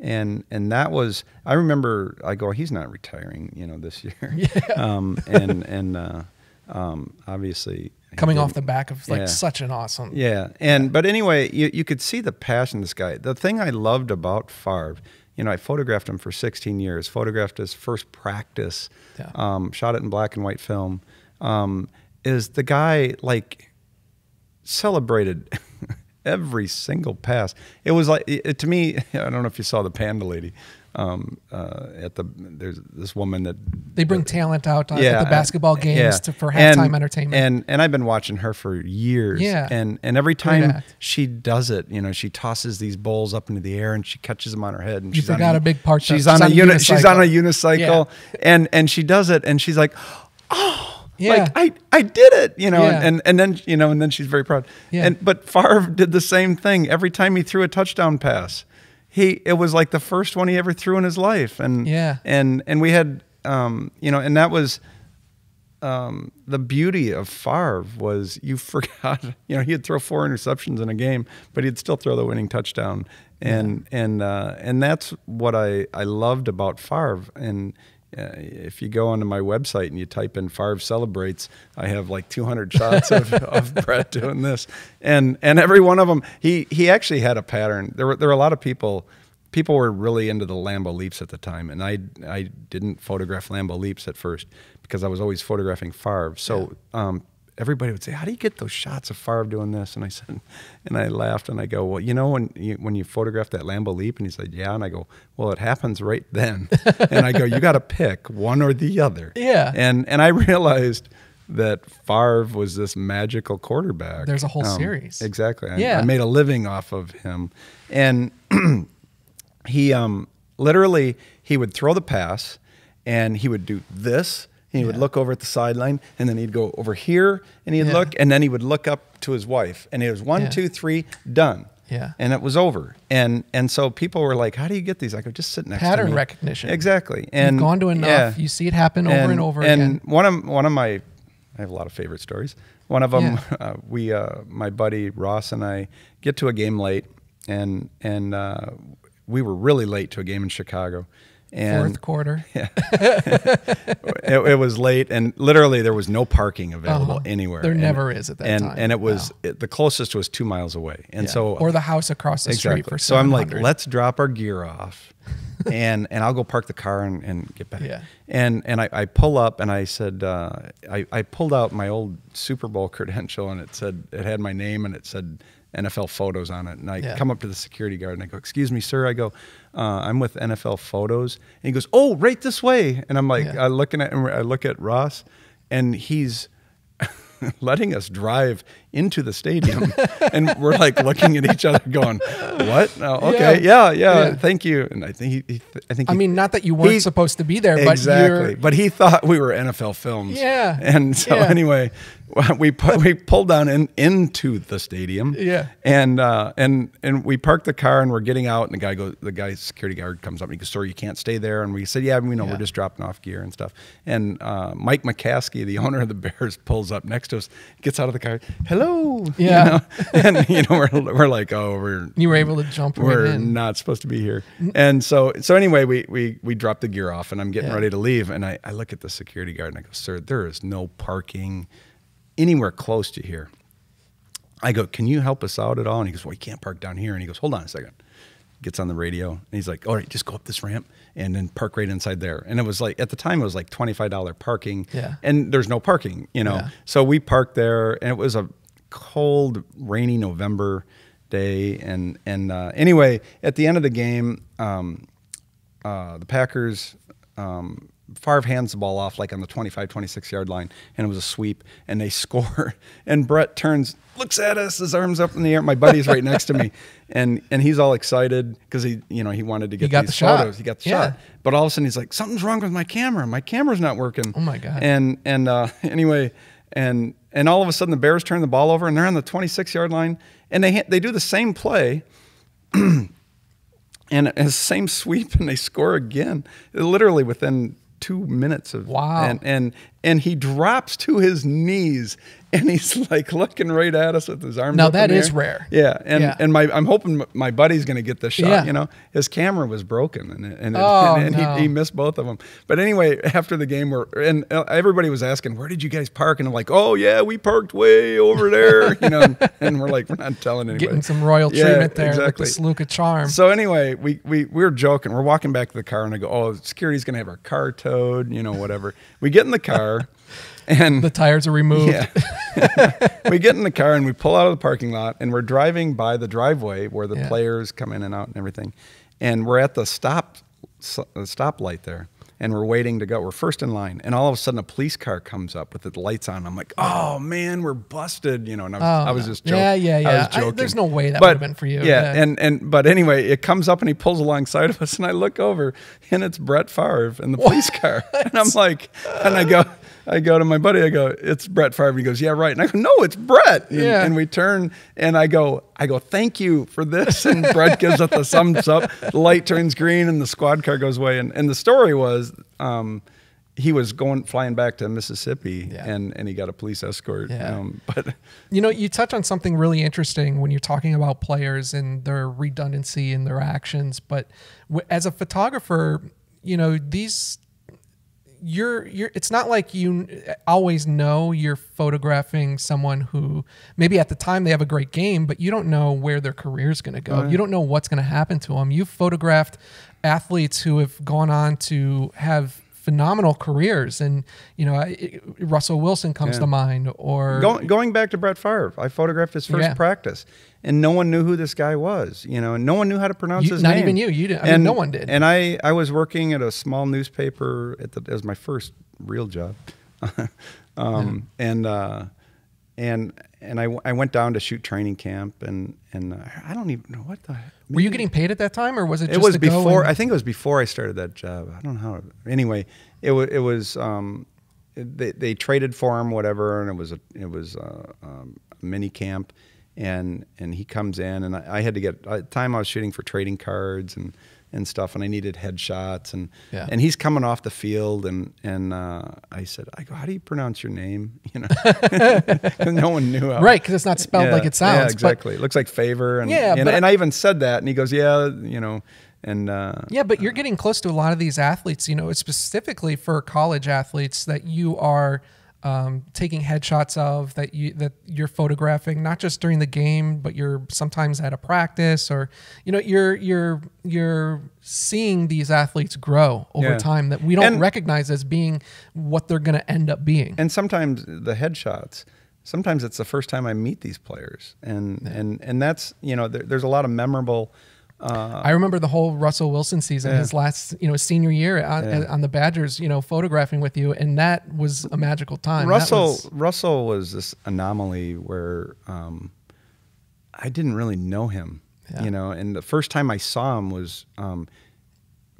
S2: And and that was I remember I go he's not retiring you know this year
S1: yeah.
S2: um, and and uh, um, obviously
S1: coming off the back of like yeah. such an awesome
S2: yeah and but anyway you, you could see the passion this guy the thing i loved about Favre you know i photographed him for 16 years photographed his first practice yeah. um, shot it in black and white film um, is the guy like celebrated every single pass it was like it, to me i don't know if you saw the panda lady um, uh, at the there's this woman that
S1: they bring talent out uh, yeah, at the basketball games yeah. to, for halftime
S2: and,
S1: entertainment.
S2: And and I've been watching her for years.
S1: Yeah.
S2: And and every time she does it, you know, she tosses these bowls up into the air and she catches them on her head. And
S1: you
S2: she's
S1: forgot
S2: on
S1: a, a big part.
S2: She's, on, on, a uni- She's on a unicycle, yeah. and and she does it, and she's like, oh. Yeah. Like I, I did it, you know, yeah. and, and, then you know, and then she's very proud. Yeah. And but Favre did the same thing every time he threw a touchdown pass he it was like the first one he ever threw in his life and
S1: yeah
S2: and and we had um you know and that was um, the beauty of Favre was you forgot, you know, he'd throw four interceptions in a game, but he'd still throw the winning touchdown, and yeah. and uh, and that's what I I loved about Favre. And uh, if you go onto my website and you type in Favre celebrates, I have like 200 shots of, of Brett doing this, and and every one of them, he he actually had a pattern. There were there were a lot of people. People were really into the Lambeau leaps at the time, and I I didn't photograph Lambeau leaps at first because I was always photographing Favre. So yeah. um, everybody would say, "How do you get those shots of Favre doing this?" And I said, and I laughed and I go, "Well, you know when you, when you photograph that Lambeau leap," and he said, "Yeah," and I go, "Well, it happens right then," and I go, "You got to pick one or the other."
S1: Yeah.
S2: And and I realized that Favre was this magical quarterback.
S1: There's a whole um, series.
S2: Exactly. I,
S1: yeah.
S2: I made a living off of him, and he um literally he would throw the pass, and he would do this he yeah. would look over at the sideline, and then he'd go over here, and he'd yeah. look, and then he would look up to his wife, and it was one, yeah. two, three, done.
S1: Yeah.
S2: And it was over. And and so people were like, "How do you get these?" I go, "Just sit next
S1: Pattern
S2: to me."
S1: Pattern recognition.
S2: Exactly. And
S1: you've gone to enough. You see it happen over and, over
S2: and
S1: again.
S2: And one of one of my, I have a lot of favorite stories. One of them, uh, we, uh, my buddy Ross and I, get to a game late, and and uh, we were really late to a game in Chicago,
S1: and fourth quarter.
S2: Yeah, it, it, was late, and literally there was no parking available uh-huh. anywhere.
S1: There
S2: and,
S1: never is at that
S2: and,
S1: time.
S2: And it was it, the closest was two miles away, and yeah. so
S1: or the house across the
S2: exactly.
S1: street for.
S2: So I'm like, let's drop our gear off, and and I'll go park the car and, and get back.
S1: Yeah.
S2: And and I, I pull up and I said uh, I I pulled out my old Super Bowl credential and it said it had my name and it said NFL photos on it. And I yeah. come up to the security guard and I go, "Excuse me, sir." I go, uh, "I'm with NFL photos." And he goes, "Oh, right this way." And I'm like, yeah. I looking at I look at Ross, and he's letting us drive into the stadium, and we're like looking at each other, going, "What? Oh, okay, yeah. Yeah, yeah, yeah, thank you." And I think he, he I think
S1: he, I mean, not that you weren't supposed to be there,
S2: exactly,
S1: but,
S2: but he thought we were NFL films.
S1: Yeah,
S2: and so anyway, we put, we pulled down in, into the stadium.
S1: Yeah.
S2: And uh, and and we parked the car and we're getting out and the guy goes the guy security guard comes up and he goes, "Sir, you can't stay there." And we said, "Yeah, we know yeah. we're just dropping off gear and stuff." And uh, Mike McCaskey, the owner of the Bears, pulls up next to us, gets out of the car. Hello.
S1: Yeah.
S2: You know? and you know we're, we're like, "Oh, we're
S1: you were able to jump.
S2: We're
S1: right
S2: not supposed to be here." Mm. And so so anyway, we we we dropped the gear off and I'm getting yeah. ready to leave and I, I look at the security guard and I go, "Sir, there is no parking." anywhere close to here. I go, can you help us out at all? And he goes, well, you can't park down here. And he goes, hold on a second. Gets on the radio and he's like, all right, just go up this ramp and then park right inside there. And it was like, at the time, it was like $25 parking.
S1: Yeah.
S2: And there's no parking, you know? Yeah. So we parked there and it was a cold, rainy November day. And, and uh, anyway, at the end of the game, um, uh, the Packers um, Favre hands the ball off like on the 25, 26 yard line, and it was a sweep, and they score. And Brett turns, looks at us, his arms up in the air. My buddy's right next to me, and and he's all excited because he, you know, he wanted to get he
S1: got
S2: these
S1: the shot.
S2: photos. He got the
S1: Yeah.
S2: shot. But all of a sudden, he's like, something's wrong with my camera. My camera's not working.
S1: Oh, my God.
S2: And and uh, anyway, and and all of a sudden, the Bears turn the ball over, and they're on the 26 yard line, and they they do the same play and the same sweep and they score again literally within two minutes of
S1: Wow.
S2: and and and he drops to his knees and he's like looking right at us with his arms
S1: Now that
S2: the
S1: is rare.
S2: yeah and
S1: Yeah.
S2: and my i'm hoping my buddy's going to get this shot
S1: Yeah.
S2: you know his camera was broken and and,
S1: Oh,
S2: and, and
S1: no.
S2: he, he missed both of them but anyway after the game we're and uh, everybody was asking where did you guys park and i'm like oh yeah we parked way over there you know and, and we're like we're not telling anybody
S1: Getting some royal
S2: Yeah,
S1: treatment there
S2: exactly.
S1: with the Stluka charm.
S2: So anyway, we, we we were joking. We're walking back to the car, and I go, "Oh, security's gonna have our car towed, you know, whatever." We get in the car, and
S1: the tires are removed.
S2: yeah, we get in the car and we pull out of the parking lot, and we're driving by the driveway where the
S1: Yeah.
S2: players come in and out and everything, and we're at the stop the stoplight there. And we're waiting to go. We're first in line, and all of a sudden, a police car comes up with the lights on. I'm like, "Oh man, we're busted!" You know, and I was,
S1: Oh,
S2: I was just joking.
S1: Yeah, yeah,
S2: I
S1: yeah.
S2: was
S1: I- there's no way that
S2: But-
S1: would've been for you.
S2: Yeah,
S1: Yeah.
S2: and and but anyway, it comes up and he pulls alongside of us, and I look over, and it's Brett Favre in the police car, and I'm like, and I go, I go to my buddy, I go, it's Brett Favre. He goes, yeah, right, and I go, no, it's Brett. And,
S1: Yeah.
S2: and we turn, and I go, I go, thank you for this, and Brett gives us the thumbs up. The light turns green, and the squad car goes away, and and the story was. Um, he was going flying back to Mississippi,
S1: Yeah.
S2: and, and he got a police escort.
S1: Yeah.
S2: Um, but
S1: You know, you touch on something really interesting when you're talking about players and their redundancy in their actions. But w- as a photographer, you know these. You're you're. It's not like you always know you're photographing someone who maybe at the time they have a great game, but you don't know where their career is going to go. You don't know what's going to happen to them. You've photographed athletes who have gone on to have phenomenal careers, and you know I- Russell Wilson comes
S2: Yeah.
S1: to mind, or
S2: Going, going back to Brett Favre, I photographed his first
S1: Yeah.
S2: practice, and no one knew who this guy was. You know, and no one knew how to pronounce
S1: You-
S2: his
S1: not
S2: name.
S1: Not even you. You didn't- I mean,
S2: And-
S1: no one did.
S2: And I, I was working at a small newspaper at the as my first real job, um, and uh, and and I, I went down to shoot training camp, and and uh, I don't even know what the.
S1: Were you getting paid at that time, or was it?
S2: It was before. I think it was before I started that job. I don't know how. Anyway, it was. It was. Um, they, they traded for him, whatever, and it was a. It was a, um, a mini camp, and and he comes in, and I, I had to get. At the time I was shooting for trading cards and and stuff, and I needed headshots, and
S1: Yeah.
S2: and he's coming off the field, and and uh, I said, I go, how do you pronounce your name? You know, no one knew. How.
S1: right because it's not spelled like it sounds.
S2: Yeah,
S1: but-
S2: exactly. it looks like favor, and
S1: Yeah,
S2: and,
S1: but-
S2: and I even said that, and he goes, yeah, you know, and uh,
S1: yeah, but you're getting close to a lot of these athletes. You know, specifically for college athletes that you are um, taking headshots of that you that you're photographing not just during the game, but you're sometimes at a practice or you know you're you're you're seeing these athletes grow over
S2: Yeah.
S1: time that we don't
S2: And-
S1: recognize as being what they're going to end up being.
S2: and sometimes the headshots sometimes it's the first time i meet these players and and and that's you know there, there's a lot of memorable uh,
S1: I remember the whole Russell Wilson season,
S2: Yeah.
S1: his last, you know, senior year on,
S2: Yeah.
S1: on the Badgers, you know, photographing with you, and that was a magical time.
S2: Russell
S1: was-
S2: russell was this anomaly where um, i didn't really know him
S1: Yeah.
S2: you know and the first time i saw him was um,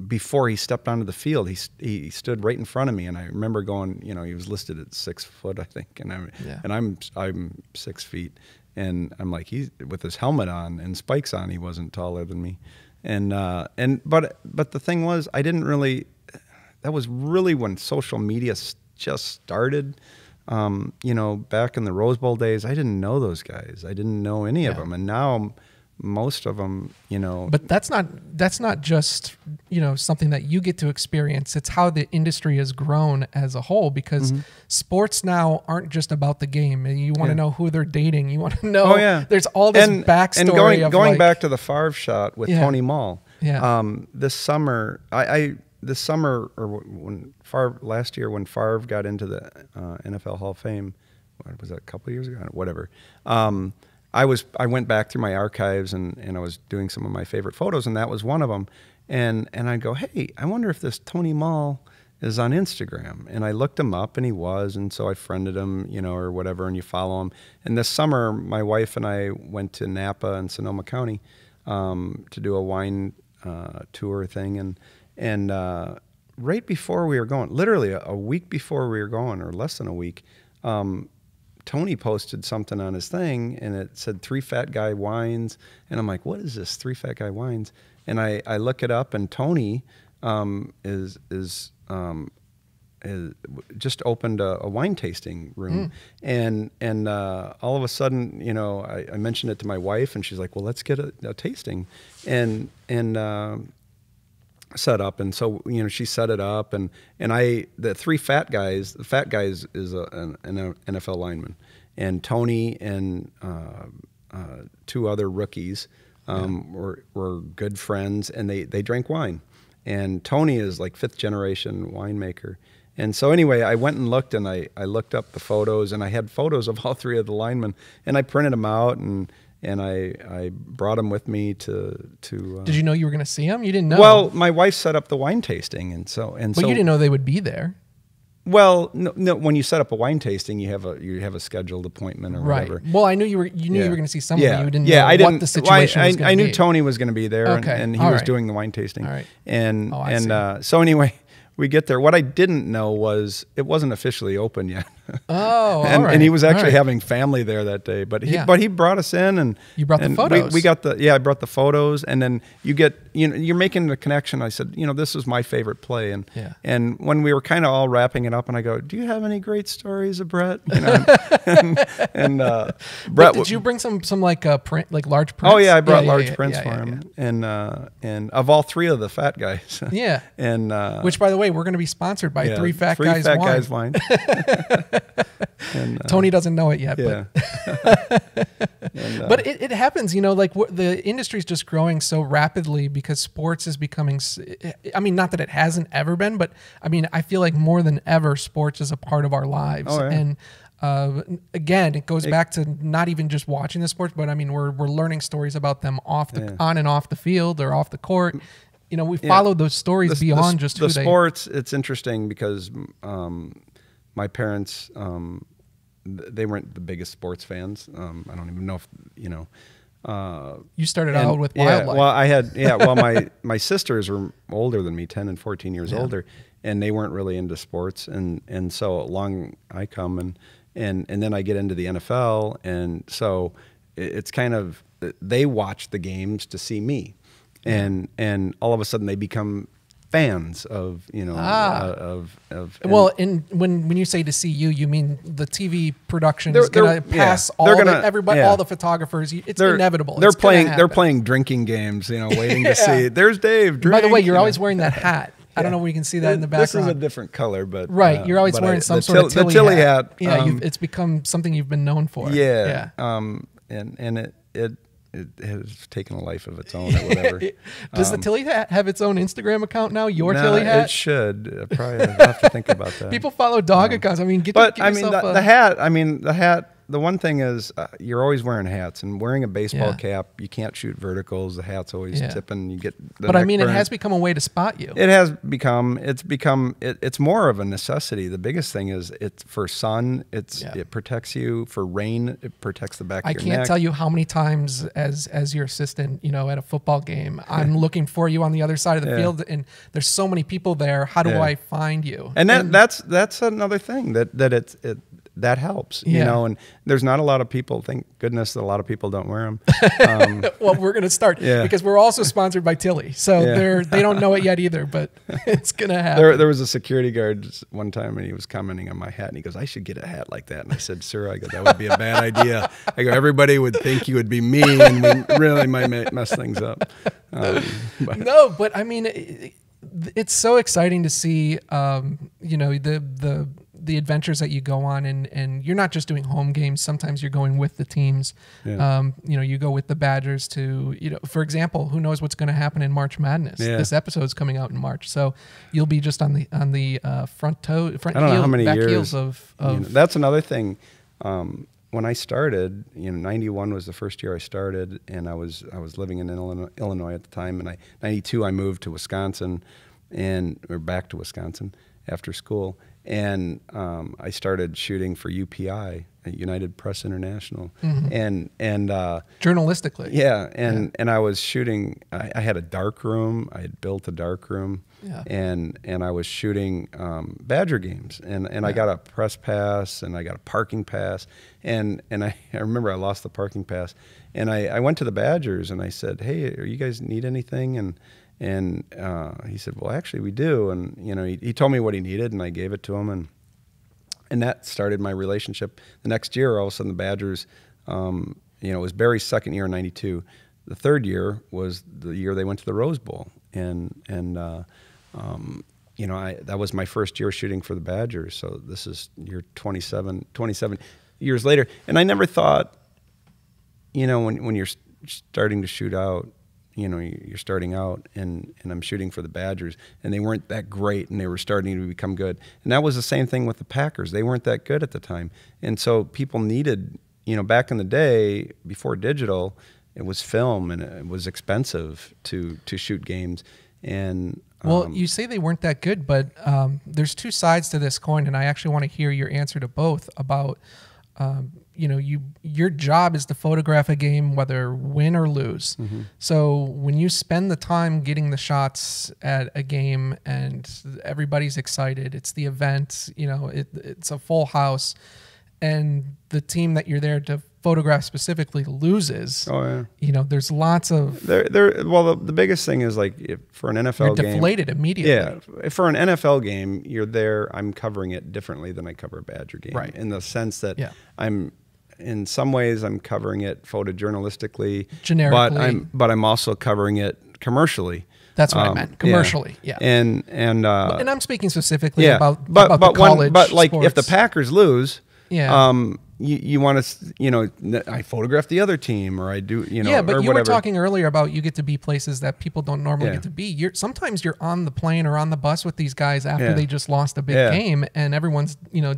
S2: before he stepped onto the field he, he stood right in front of me and i remember going you know he was listed at six foot i think and i'm
S1: Yeah.
S2: and i'm i'm six feet and i'm like he's with his helmet on and spikes on he wasn't taller than me. And uh and but but the thing was i didn't really that was really when social media just started. Um, you know back in the rose bowl days i didn't know those guys. I didn't know any of them. And now most of them you know
S1: but that's not that's not just you know something that you get to experience. It's how the industry has grown as a whole because sports now aren't just about the game. And you want to.
S2: Yeah.
S1: know who they're dating. You want to know.
S2: Oh yeah,
S1: There's all this
S2: and,
S1: backstory
S2: And going
S1: of
S2: going
S1: like-
S2: back to the Favre shot with
S1: Yeah.
S2: Tony Moll.
S1: Yeah.
S2: Um, this summer, I, I this summer or when Favre last year when Favre got into the uh, NFL Hall of Fame, what was that? A couple of years ago, whatever. Um, I was I went back through my archives and and I was doing some of my favorite photos, and that was one of them. And and I go, hey, I wonder if this Tony Moll is on Instagram. And I looked him up and he was. And so I friended him, you know, or whatever, and you follow him. And this summer, my wife and I went to Napa and Sonoma County um, to do a wine uh, tour thing. And, and uh, right before we were going, literally a, a, week before we were going, or less than a week, um, Tony posted something on his thing and it said three fat guy wines. And I'm like, what is this? Three fat guy wines. And I, I look it up and Tony um, is, is um, just opened a, a, wine tasting room, mm. and and uh, all of a sudden, you know, I, I, mentioned it to my wife, and she's like, "Well, let's get a, a tasting," and and uh, set up, and so you know, she set it up, and and I the three fat guys, the fat guys is a, an, an NFL lineman, and Tony and uh, uh, two other rookies um, yeah. were were good friends, and they they drank wine and Tony is like fifth generation winemaker. And so anyway, I went and looked and I, I looked up the photos and I had photos of all three of the linemen and I printed them out and and I I brought them with me to to.
S1: Uh, Did you know you were going to see them? You didn't know.
S2: Well, my wife set up the wine tasting and so and
S1: but
S2: so.
S1: you didn't know they would be there.
S2: Well, no, no, when you set up a wine tasting, you have a you have a scheduled appointment or
S1: right.
S2: whatever.
S1: Well, I knew you were you knew yeah. you were going to see someone.
S2: Yeah.
S1: You didn't
S2: yeah,
S1: know
S2: I didn't,
S1: what the situation
S2: well, I,
S1: was
S2: I, I knew
S1: be.
S2: Tony was going to be there,
S1: okay.
S2: and, and he
S1: All
S2: was
S1: right.
S2: doing the wine tasting.
S1: All right.
S2: And
S1: oh,
S2: and uh, so anyway, we get there. What I didn't know was it wasn't officially open yet.
S1: Oh,
S2: and,
S1: right.
S2: and, he was actually
S1: right.
S2: having family there that day. But he
S1: yeah.
S2: but he brought us in and
S1: you brought
S2: and
S1: the photos.
S2: We, we, got the yeah I brought the photos and then you get you know you're making the connection. I said you know this is my favorite play and
S1: yeah.
S2: and when we were kind of all wrapping it up and I go do you have any great stories of Brett? You know, and, and uh, Brett
S1: did you bring some some like uh, print like large prints?
S2: Oh yeah, I brought
S1: yeah,
S2: large prints for him and uh, and of all three of the fat guys.
S1: yeah.
S2: And uh,
S1: which by the way we're going to be sponsored by three fat
S2: three
S1: guys
S2: fat
S1: wine.
S2: guys wine.
S1: and, uh, Tony doesn't know it yet,
S2: yeah.
S1: but and, uh, but it, it, happens. You know, like the industry is just growing so rapidly because sports is becoming. I mean, not that it hasn't ever been, but I mean, I feel like more than ever, sports is a part of our lives,
S2: oh, yeah.
S1: and. Uh, again, it goes it, back to not even just watching the sports, but I mean, we're, we're learning stories about them off the yeah. on and off the field or off the court. You know, we yeah. follow those stories the, beyond
S2: the,
S1: just
S2: the sports. They, it's interesting because um, my parents um, they weren't the biggest sports fans. Um, I don't even know if you know. Uh,
S1: you started and, out with wildlife.
S2: Yeah, well, I had yeah. Well, my my sisters were older than me, ten and fourteen years yeah. older, and they weren't really into sports. And and so along I come and and and then I get into the NFL, and so it's kind of they watch the games to see me, and and all of a sudden they become fans of you know ah. uh, of of
S1: well and when when you say to see you you mean the TV production is going to pass yeah, all gonna, the, everybody yeah. all the photographers it's
S2: they're,
S1: inevitable
S2: they're
S1: it's
S2: playing they're playing drinking games you know waiting
S1: yeah.
S2: to see there's Dave drink,
S1: by the way you're always wearing that hat I don't know if we can see that in the background.
S2: This is a different color, but
S1: right, uh, you're always wearing I, some sort
S2: till,
S1: of Tilley,
S2: the Tilley
S1: hat.
S2: hat.
S1: Yeah,
S2: um,
S1: it's become something you've been known for.
S2: Yeah, yeah. Um, and and it it it has taken a life of its own or whatever.
S1: Does um, the Tilley Hat have its own Instagram account now? Your Tilley Hat?
S2: It should. Uh, probably have to think about that.
S1: People follow dog um, accounts. I mean, get
S2: but
S1: the,
S2: I mean the, a, the, hat. I mean the hat the one thing is uh, you're always wearing hats and wearing a baseball yeah. cap. You can't shoot verticals. The hat's always yeah. tipping. You get.
S1: but I mean, burn. it has become a way to spot you.
S2: It has become. It's become. It, it's more of a necessity. The biggest thing is it's for sun. It's yeah. it protects you for rain. It protects the back.
S1: I
S2: can't
S1: neck. tell you how many times as as your assistant, you know, at a football game, I'm looking for you on the other side of the field, and there's so many people there. How do I find you?
S2: And that and, that's that's another thing that that it's it that helps, yeah. you know. And there's not a lot of people. Thank goodness that a lot of people don't wear them.
S1: Um, well, we're going to start yeah. because we're also sponsored by Tilley, so yeah. they're they don't know it yet either, but it's going to happen.
S2: There, there was a security guard one time, and he was commenting on my hat, and he goes, "I should get a hat like that." And I said, "Sir, I go that would be a bad idea." I go, "Everybody would think you would be me, and we really might mess things up." Um,
S1: but. No, but I mean. It, it's so exciting to see um, you know the the the adventures that you go on and and you're not just doing home games sometimes you're going with the teams yeah. um, you know you go with the badgers to you know for example who knows what's going to happen in march madness
S2: yeah.
S1: this episode's coming out in march so you'll be just on the on the uh, front toe front
S2: I don't
S1: heel,
S2: know how many
S1: back
S2: years,
S1: heels of, of
S2: you know, that's another thing um, when I started, you know, '91 was the first year I started, and I was I was living in Illinois, Illinois at the time, and I '92 I moved to Wisconsin, and or back to Wisconsin after school, and um, I started shooting for UPI, United Press International, mm-hmm. and and uh,
S1: journalistically,
S2: yeah, and yeah. and I was shooting. I, I, had a dark room. I had built a dark room,
S1: yeah.
S2: and and I was shooting um, Badger games, and and yeah. I got a press pass, and I got a parking pass, and and I, I remember I lost the parking pass, and I, I went to the Badgers and I said, hey, are you guys need anything? And and uh, he said, well, actually we do, and you know he, he told me what he needed, and I gave it to him, and and that started my relationship. The next year, all of a sudden, the Badgers, um, you know, it was Barry's second year in '92. The third year was the year they went to the Rose Bowl, and and uh, um, you know, I that was my first year shooting for the Badgers. So this is year 27, 27 years later, and I never thought, you know, when when you're starting to shoot out you know you're starting out and and I'm shooting for the Badgers and they weren't that great and they were starting to become good. And that was the same thing with the Packers. They weren't that good at the time. And so people needed you know back in the day before digital it was film and it was expensive to to shoot games. And
S1: well, um, you say they weren't that good, but um, there's two sides to this coin, and I actually want to hear your answer to both about um, you know you your job is to photograph a game whether win or lose mm-hmm. so when you spend the time getting the shots at a game and everybody's excited it's the event you know it, it's a full house and the team that you're there to photograph specifically loses.
S2: Oh yeah.
S1: You know, there's lots of
S2: there. There. Well, the, the biggest thing is like if, for an NFL
S1: you're
S2: game,
S1: deflated immediately.
S2: Yeah. For an NFL game, you're there. I'm covering it differently than I cover a Badger game.
S1: Right.
S2: In the sense that
S1: yeah.
S2: I'm. In some ways, I'm covering it photojournalistically,
S1: generically,
S2: but I'm but I'm also covering it commercially.
S1: That's what um, I meant. Commercially, yeah.
S2: yeah. And and uh,
S1: and I'm speaking specifically yeah. about
S2: but
S1: about
S2: but
S1: the college.
S2: but like
S1: sports.
S2: if the Packers lose,
S1: yeah.
S2: Um, you, you want to, you know, I photograph the other team or I do, you know,
S1: yeah, but you
S2: whatever.
S1: were talking earlier about you get to be places that people don't normally
S2: yeah.
S1: get to be. You're sometimes you're on the plane or on the bus with these guys after
S2: yeah.
S1: they just lost a big
S2: yeah.
S1: game, and everyone's, you know,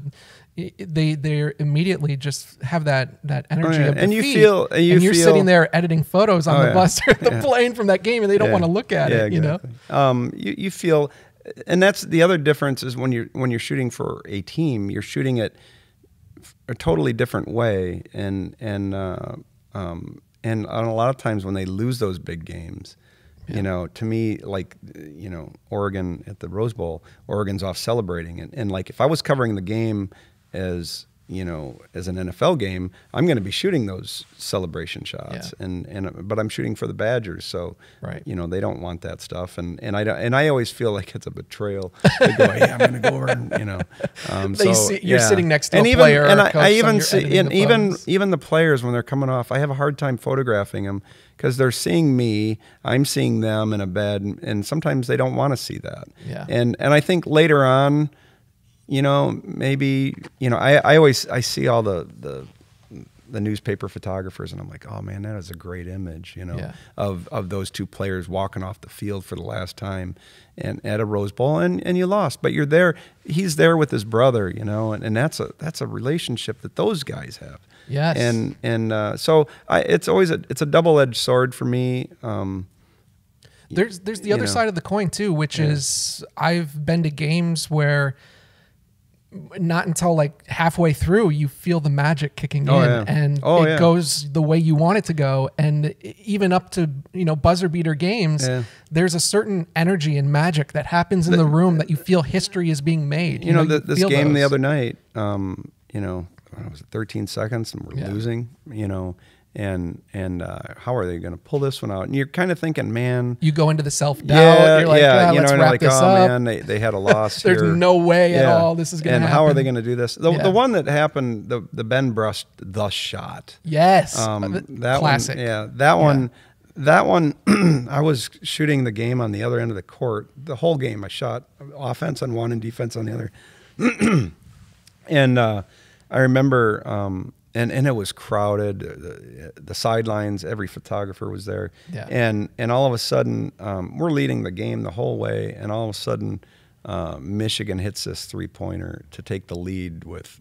S1: they they immediately just have that that energy
S2: oh,
S1: of
S2: and you feel you
S1: and you're
S2: feel,
S1: sitting there editing photos on
S2: oh,
S1: the bus or the plane from that game, and they don't want to look at
S2: it.
S1: Exactly. You know,
S2: um, you you feel, and that's the other difference is when you're when you're shooting for a team, you're shooting it a totally different way, and and uh, um, and a lot of times when they lose those big games, yeah. you know, to me, like you know, Oregon at the Rose Bowl, Oregon's off celebrating, and, and like if I was covering the game as you know, as an NFL game, I'm going to be shooting those celebration shots,
S1: yeah.
S2: and and but I'm shooting for the Badgers, so
S1: right.
S2: you know they don't want that stuff, and and I don't, and I always feel like it's a betrayal to go, hey, I'm going to go over and you know, um,
S1: so
S2: see,
S1: you're
S2: yeah.
S1: sitting next to
S2: and
S1: a
S2: even,
S1: player,
S2: and I, I even
S1: see,
S2: and even even the players when they're coming off, I have a hard time photographing them because they're seeing me, I'm seeing them in a bed, and, and sometimes they don't want to see that,
S1: yeah,
S2: and and I think later on you know, maybe you know, I, I always I see all the the the newspaper photographers and I'm like, oh man, that is a great image, you know,
S1: yeah.
S2: of of those two players walking off the field for the last time and at a Rose Bowl and, and you lost. But you're there he's there with his brother, you know, and, and that's a that's a relationship that those guys have.
S1: Yes.
S2: And and uh, so I it's always a it's a double edged sword for me. Um,
S1: there's there's the other know. side of the coin too, which yeah. is I've been to games where not until like halfway through you feel the magic kicking
S2: oh,
S1: in
S2: yeah.
S1: and
S2: oh,
S1: it
S2: yeah.
S1: goes the way you want it to go and even up to you know buzzer beater games
S2: yeah.
S1: there's a certain energy and magic that happens in the, the room that you feel history is being made
S2: you, you know, know the, this game
S1: those.
S2: the other night um, you know was it 13 seconds and we're losing you know and and uh, how are they going to pull this one out? And you're kind of thinking, man,
S1: you go into the self doubt.
S2: Yeah,
S1: you're like,
S2: yeah,
S1: ah,
S2: you
S1: let's
S2: know,
S1: wrap
S2: like,
S1: this
S2: oh
S1: up.
S2: man, they, they had a loss.
S1: There's
S2: here.
S1: no way
S2: yeah.
S1: at all this is going to
S2: And
S1: happen.
S2: how are they going to do this? The,
S1: Yeah.
S2: the one that happened, the the Ben Brust the shot.
S1: Yes,
S2: Um,
S1: Uh,
S2: that
S1: classic.
S2: One, yeah, that one. That one, I was shooting the game on the other end of the court. The whole game, I shot offense on one and defense on the other. and uh, I remember um, and and it was crowded. The, the, sidelines, every photographer was there,
S1: Yeah.
S2: and and all of a sudden, um, we're leading the game the whole way, and all of a sudden, uh, Michigan hits this three pointer to take the lead with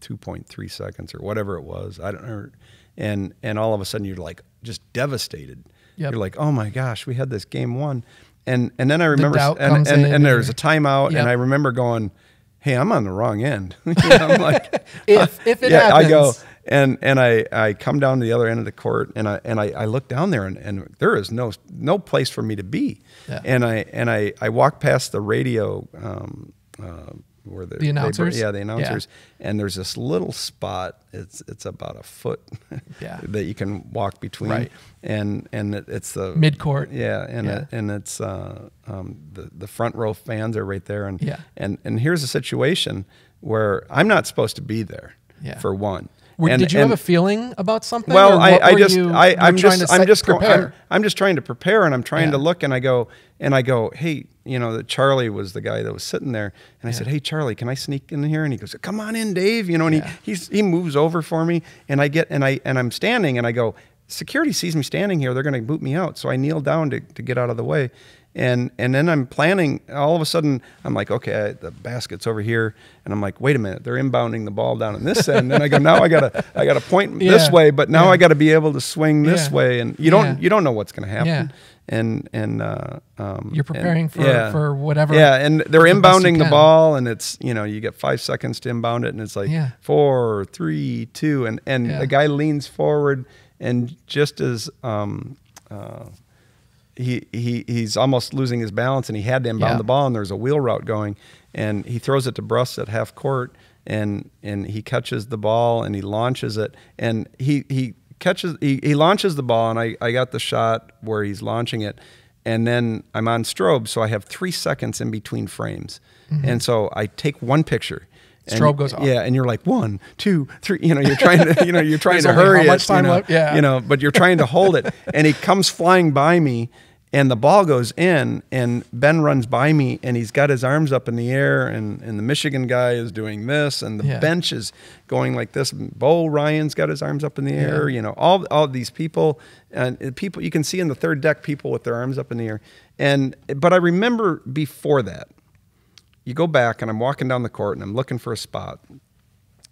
S2: 2.3 seconds or whatever it was. I don't know. And and all of a sudden you're like just devastated.
S1: Yep.
S2: You're like, oh my gosh, we had this game won. And and then I remember
S1: doubt
S2: and, and,
S1: in
S2: and there's a timeout
S1: Yep.
S2: and I remember going, Hey, I'm on the wrong end. You know, I'm like
S1: If- if it
S2: yeah, I go
S1: happens.
S2: And and I, I come down to the other end of the court and I and I, I look down there and, and there is no no place for me to be.
S1: Yeah.
S2: And I and I, I walk past the radio um, uh, where the
S1: The
S2: they-
S1: announcers?
S2: yeah, the
S1: Yeah.
S2: announcers. And there's this little spot. It's it's about a foot
S1: Yeah.
S2: that you can walk between.
S1: Right.
S2: And and it, it's the
S1: Mid-court.
S2: Yeah, and
S1: Yeah.
S2: It, and it's uh, um, the the front row fans are right there. And
S1: Yeah.
S2: and and here's a situation where I'm not supposed to be there.
S1: Yeah.
S2: For one.
S1: Were,
S2: And-
S1: did you
S2: and-
S1: have a feeling about something?
S2: well, I, I just,
S1: you,
S2: I, I'm just, I'm just, go, I'm. I'm just trying to prepare, and I'm trying
S1: Yeah.
S2: to look, and I go, and I go, hey, you know, that Charlie was the guy that was sitting there, and I said, hey, Charlie, can I sneak in here? And he goes, come on in, Dave, you know, and
S1: Yeah.
S2: he, he's, he moves over for me, and I get, and I, and I'm standing, and I go, security sees me standing here, they're going to boot me out, so I kneel down to, to get out of the way. And and then I'm planning. All of a sudden, I'm like, okay, the basket's over here, and I'm like, wait a minute, they're inbounding the ball down in this end. And I go, now I gotta I gotta point this way, but now
S1: Yeah.
S2: I got to be able to swing this
S1: Yeah.
S2: way, and you don't
S1: Yeah.
S2: you don't know what's going to happen.
S1: Yeah.
S2: And and uh, um,
S1: You're preparing
S2: and-
S1: for- for whatever
S2: Yeah, and they're
S1: the
S2: inbounding the ball, and it's you know you get five seconds to inbound it, and it's like
S1: Yeah.
S2: four, three, two, and and
S1: Yeah.
S2: the guy leans forward, and just as um, uh, he, he he's almost losing his balance and he had to inbound
S1: Yeah.
S2: the ball and there's a wheel route going and he throws it to Brust at half court and and he catches the ball and he launches it and he he catches he, he launches the ball and I, I got the shot where he's launching it and then I'm on strobe so I have three seconds in between frames and so I take one picture and-
S1: Mm-hmm. Strobe goes off.
S2: Yeah, and you're like one, two, three. You know, you're trying to, you know, you're trying to hurry
S1: how much
S2: it.
S1: time
S2: you know,
S1: left? Yeah.
S2: you know, but you're trying to hold it, and he comes flying by me, and the ball goes in, and Ben runs by me, and he's got his arms up in the air, and and the Michigan guy is doing this, and the
S1: Yeah.
S2: bench is going like this. Bo Ryan's got his arms up in the air.
S1: Yeah.
S2: You know, all all these people, and people you can see in the third deck people with their arms up in the air, and but I remember before that you go back and I'm walking down the court and I'm looking for a spot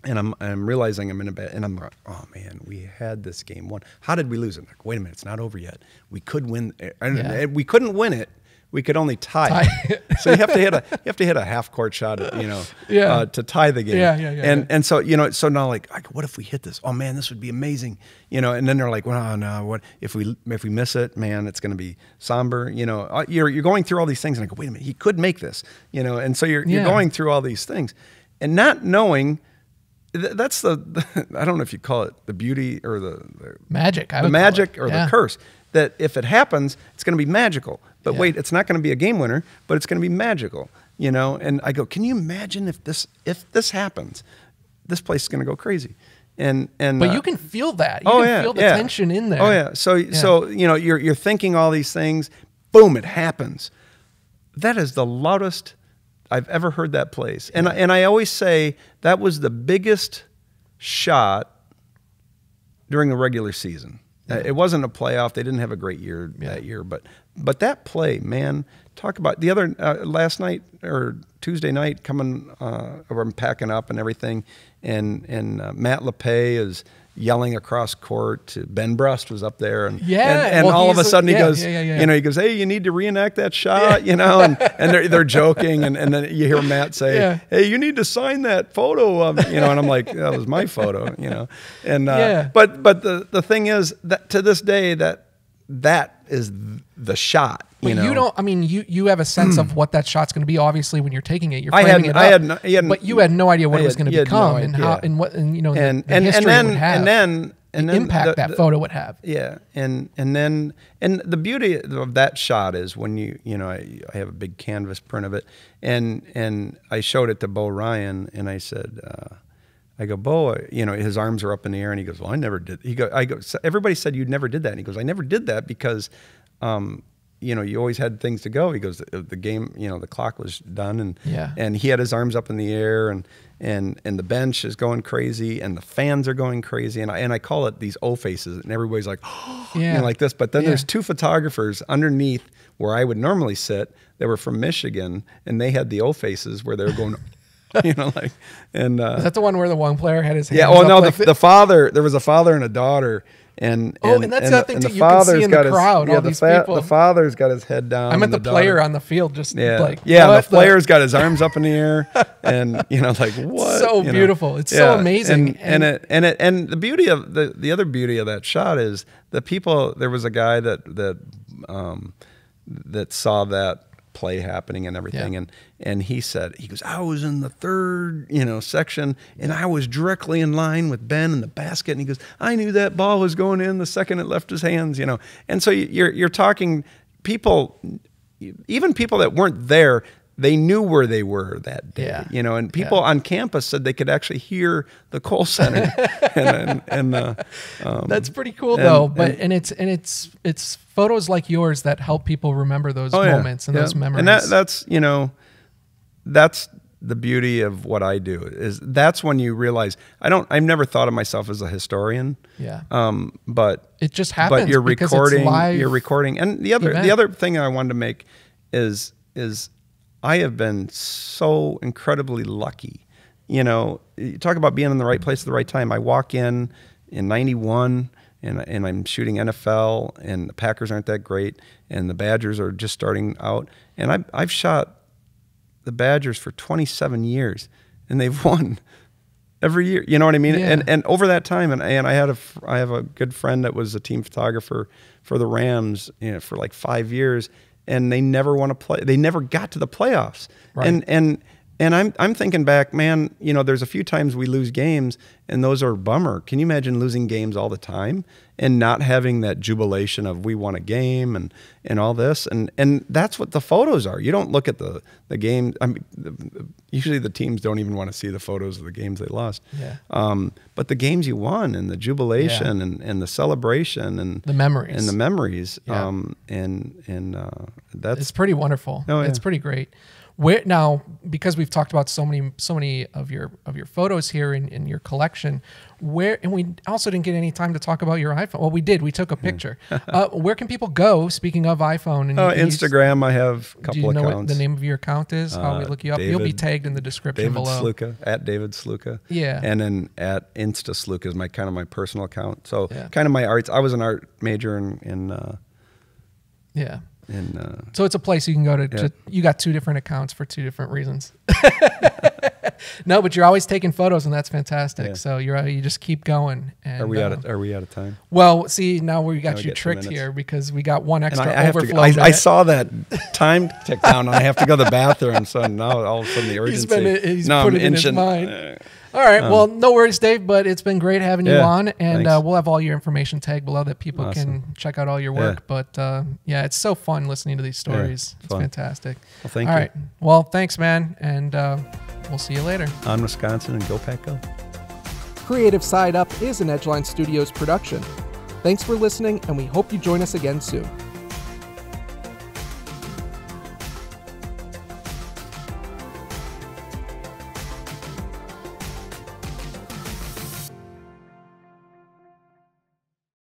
S2: and I'm I'm realizing I'm in a bad and I'm like, oh man, we had this game won. How did we lose it? I'm like, wait a minute, it's not over yet. We could win. And
S1: Yeah.
S2: We couldn't win it. We could only tie.
S1: Tie
S2: it. so you have to hit a you have to hit a half court shot, you know,
S1: Yeah.
S2: uh, to tie the game.
S1: Yeah, yeah, yeah,
S2: And
S1: yeah.
S2: and so you know, so now like, go, what if we hit this? Oh man, this would be amazing, you know. And then they're like, well, no, what if we if we miss it? Man, it's going to be somber, you know. Uh, You're you're going through all these things, and I go, wait a minute, he could make this, you know. And so you're you're going through all these things, and not knowing. Th- That's the, I don't know if you call it the beauty or the, the
S1: Magic. I
S2: the magic or
S1: Yeah.
S2: the curse that if it happens, it's going to be magical. But
S1: Yeah.
S2: wait, it's not going to be a game winner, but it's going to be magical, you know. And I go, can you imagine if this if this happens, this place is going to go crazy, and and
S1: But
S2: uh,
S1: you can feel that. You
S2: oh
S1: can
S2: yeah,
S1: feel the
S2: yeah.
S1: tension in there.
S2: Oh yeah. So so you know you're you're thinking all these things, boom, it happens. That is the loudest I've ever heard that place, and I and I always say that was the biggest shot during the regular season. Uh, It wasn't a playoff. They didn't have a great year that year, but but that play, man, talk about the other uh, last night or Tuesday night coming uh, or I'm packing up and everything, and and uh, Matt Lepay is yelling across court Ben Brust was up there and
S1: Yeah,
S2: and, and
S1: well,
S2: all of a
S1: he's a-
S2: sudden he goes
S1: yeah, yeah, yeah.
S2: you know he goes hey you need to reenact that shot you know and and they're, they're joking and, and then you hear Matt say
S1: Yeah.
S2: hey you need to sign that photo of you know and I'm like that was my photo you know and uh,
S1: Yeah.
S2: but but the the thing is that to this day that that is the shot.
S1: But
S2: You
S1: you, don't. I mean, you you have a sense of what that shot's going to be. Obviously, when you're taking it, you're
S2: I hadn't-
S1: it
S2: I had no- hadn't-
S1: but you had no idea what
S2: I
S1: it was going to
S2: had no
S1: become and how and what and you know
S2: and
S1: the,
S2: and,
S1: history
S2: and
S1: it
S2: then
S1: would have,
S2: and then and
S1: the
S2: then
S1: impact
S2: the-
S1: that
S2: the-
S1: photo would have.
S2: Yeah, and and then and the beauty of that shot is when you you know I, I have a big canvas print of it, and and I showed it to Bo Ryan, and I said. Uh, I go, Bo, you know, his arms are up in the air, and he goes, "Well, I never did." He go, "I go." So everybody said you never did that, and he goes, "I never did that because, um, you know, you always had things to go." He goes, "The, the game, you know, the clock was done, and
S1: Yeah.
S2: and he had his arms up in the air, and and and the bench is going crazy, and the fans are going crazy, and I and I call it these O faces, and everybody's like, you
S1: Yeah.
S2: know, like this. But then
S1: Yeah.
S2: there's two photographers underneath where I would normally sit. They were from Michigan, and they had the O faces where they were going. you know, like and uh,
S1: Is that the one where the one player had his hands
S2: yeah. Oh no,
S1: like
S2: the, the father. There was a father and a daughter, and
S1: Oh, and that's the other thing too, you can see in the
S2: his-
S1: crowd,
S2: yeah,
S1: all
S2: the
S1: these people.
S2: The father's got his head down.
S1: I meant the,
S2: the
S1: player
S2: daughter-
S1: on the field just
S2: Yeah,
S1: like
S2: yeah.
S1: what
S2: The player's got his arms up in the air, and you know, like what?
S1: So
S2: you know?
S1: beautiful. It's so amazing.
S2: And, and it and it and the beauty of the the other beauty of that shot is the people. There was a guy that that um, that saw that play happening and everything.
S1: Yeah.
S2: and and he said he goes I was in the third you know section and I was directly in line with Ben in the basket. And he goes I knew that ball was going in the second it left his hands you know. And so you're you're talking people even people that weren't there they knew where they were that day
S1: Yeah.
S2: you know and people
S1: Yeah.
S2: on campus said they could actually hear the Kohl Center and and, and uh, um,
S1: That's pretty cool
S2: and-
S1: though. But
S2: and-
S1: and, it's and it's it's photos like yours that help people remember those
S2: Oh, yeah.
S1: moments and
S2: Yeah.
S1: those memories.
S2: And that, that's you know, that's the beauty of what I do is that's when you realize I don't. I've never thought of myself as a historian.
S1: yeah.
S2: Um, but
S1: it just happens.
S2: but you're recording. You're recording, and the other
S1: event.
S2: the other thing I wanted to make is is I have been so incredibly lucky. You know, you talk about being in the right place at the right time. I walk in in '91. And, and I'm shooting NFL, and the Packers aren't that great, and the Badgers are just starting out. And I've, I've shot the Badgers for 27 years, and they've won every year. You know what I mean?
S1: Yeah.
S2: And and over that time, and and I had a I have a good friend that was a team photographer for the Rams, you know, for like five years, and they never won a play. They never got to the playoffs.
S1: Right.
S2: And and and I'm I'm thinking back, man. You know, there's a few times we lose games, and those are bummer. Can you imagine losing games all the time and not having that jubilation of we won a game and and all this? And and that's what the photos are. You don't look at the the game. I mean, the, usually the teams don't even want to see the photos of the games they lost.
S1: Yeah.
S2: Um, but the games you won and the jubilation and, and the celebration and
S1: The memories.
S2: and the memories.
S1: Yeah.
S2: Um, and and uh, that's
S1: it's pretty wonderful.
S2: Oh, yeah.
S1: It's pretty great. Where now because we've talked about so many so many of your of your photos here in, in your collection, where and we also didn't get any time to talk about your iPhone. Well, we did. We took a picture. uh, where can people go? Speaking of iPhone and
S2: oh, Instagram. I have a couple Do
S1: you know
S2: accounts.
S1: what the name of your account is? How we
S2: Uh,
S1: look you up? You'll be tagged in the description
S2: David
S1: below.
S2: Stluka at David Stluka.
S1: Yeah.
S2: And then at Insta Stluka is my kind of my personal account. So
S1: Yeah.
S2: kind of my arts. I was an art major in in uh,
S1: Yeah.
S2: In uh,
S1: So it's a place you can go to.
S2: Yeah.
S1: to you got two different accounts for two different reasons. no, but you're always taking photos, and that's fantastic.
S2: Yeah.
S1: So you're you just keep going. And,
S2: are we out
S1: uh,
S2: of Are we out of time?
S1: Well, see, now we got
S2: we
S1: you
S2: two
S1: tricked here because we got one
S2: And
S1: extra
S2: I, I have to.
S1: overflow.
S2: I, I saw that time tick down, and I have to go to the bathroom. So now all of a sudden the urgency.
S1: He's been he's
S2: no,
S1: put
S2: I'm
S1: it in his mind.
S2: uh,
S1: All right. well, no worries, Dave. But it's been great having you on, and uh, we'll have all your information tagged below that people
S2: Awesome.
S1: can check out all your
S2: Yeah.
S1: work. But uh, yeah, it's so fun listening to these stories. it's
S2: fun.
S1: fantastic.
S2: Well, thank
S1: all
S2: you.
S1: right. Well, thanks, man, and uh, we'll see you later.
S2: On Wisconsin and go pack go.
S1: Creative Side Up is an Edgeline Studios production. Thanks for listening, and we hope you join us again soon.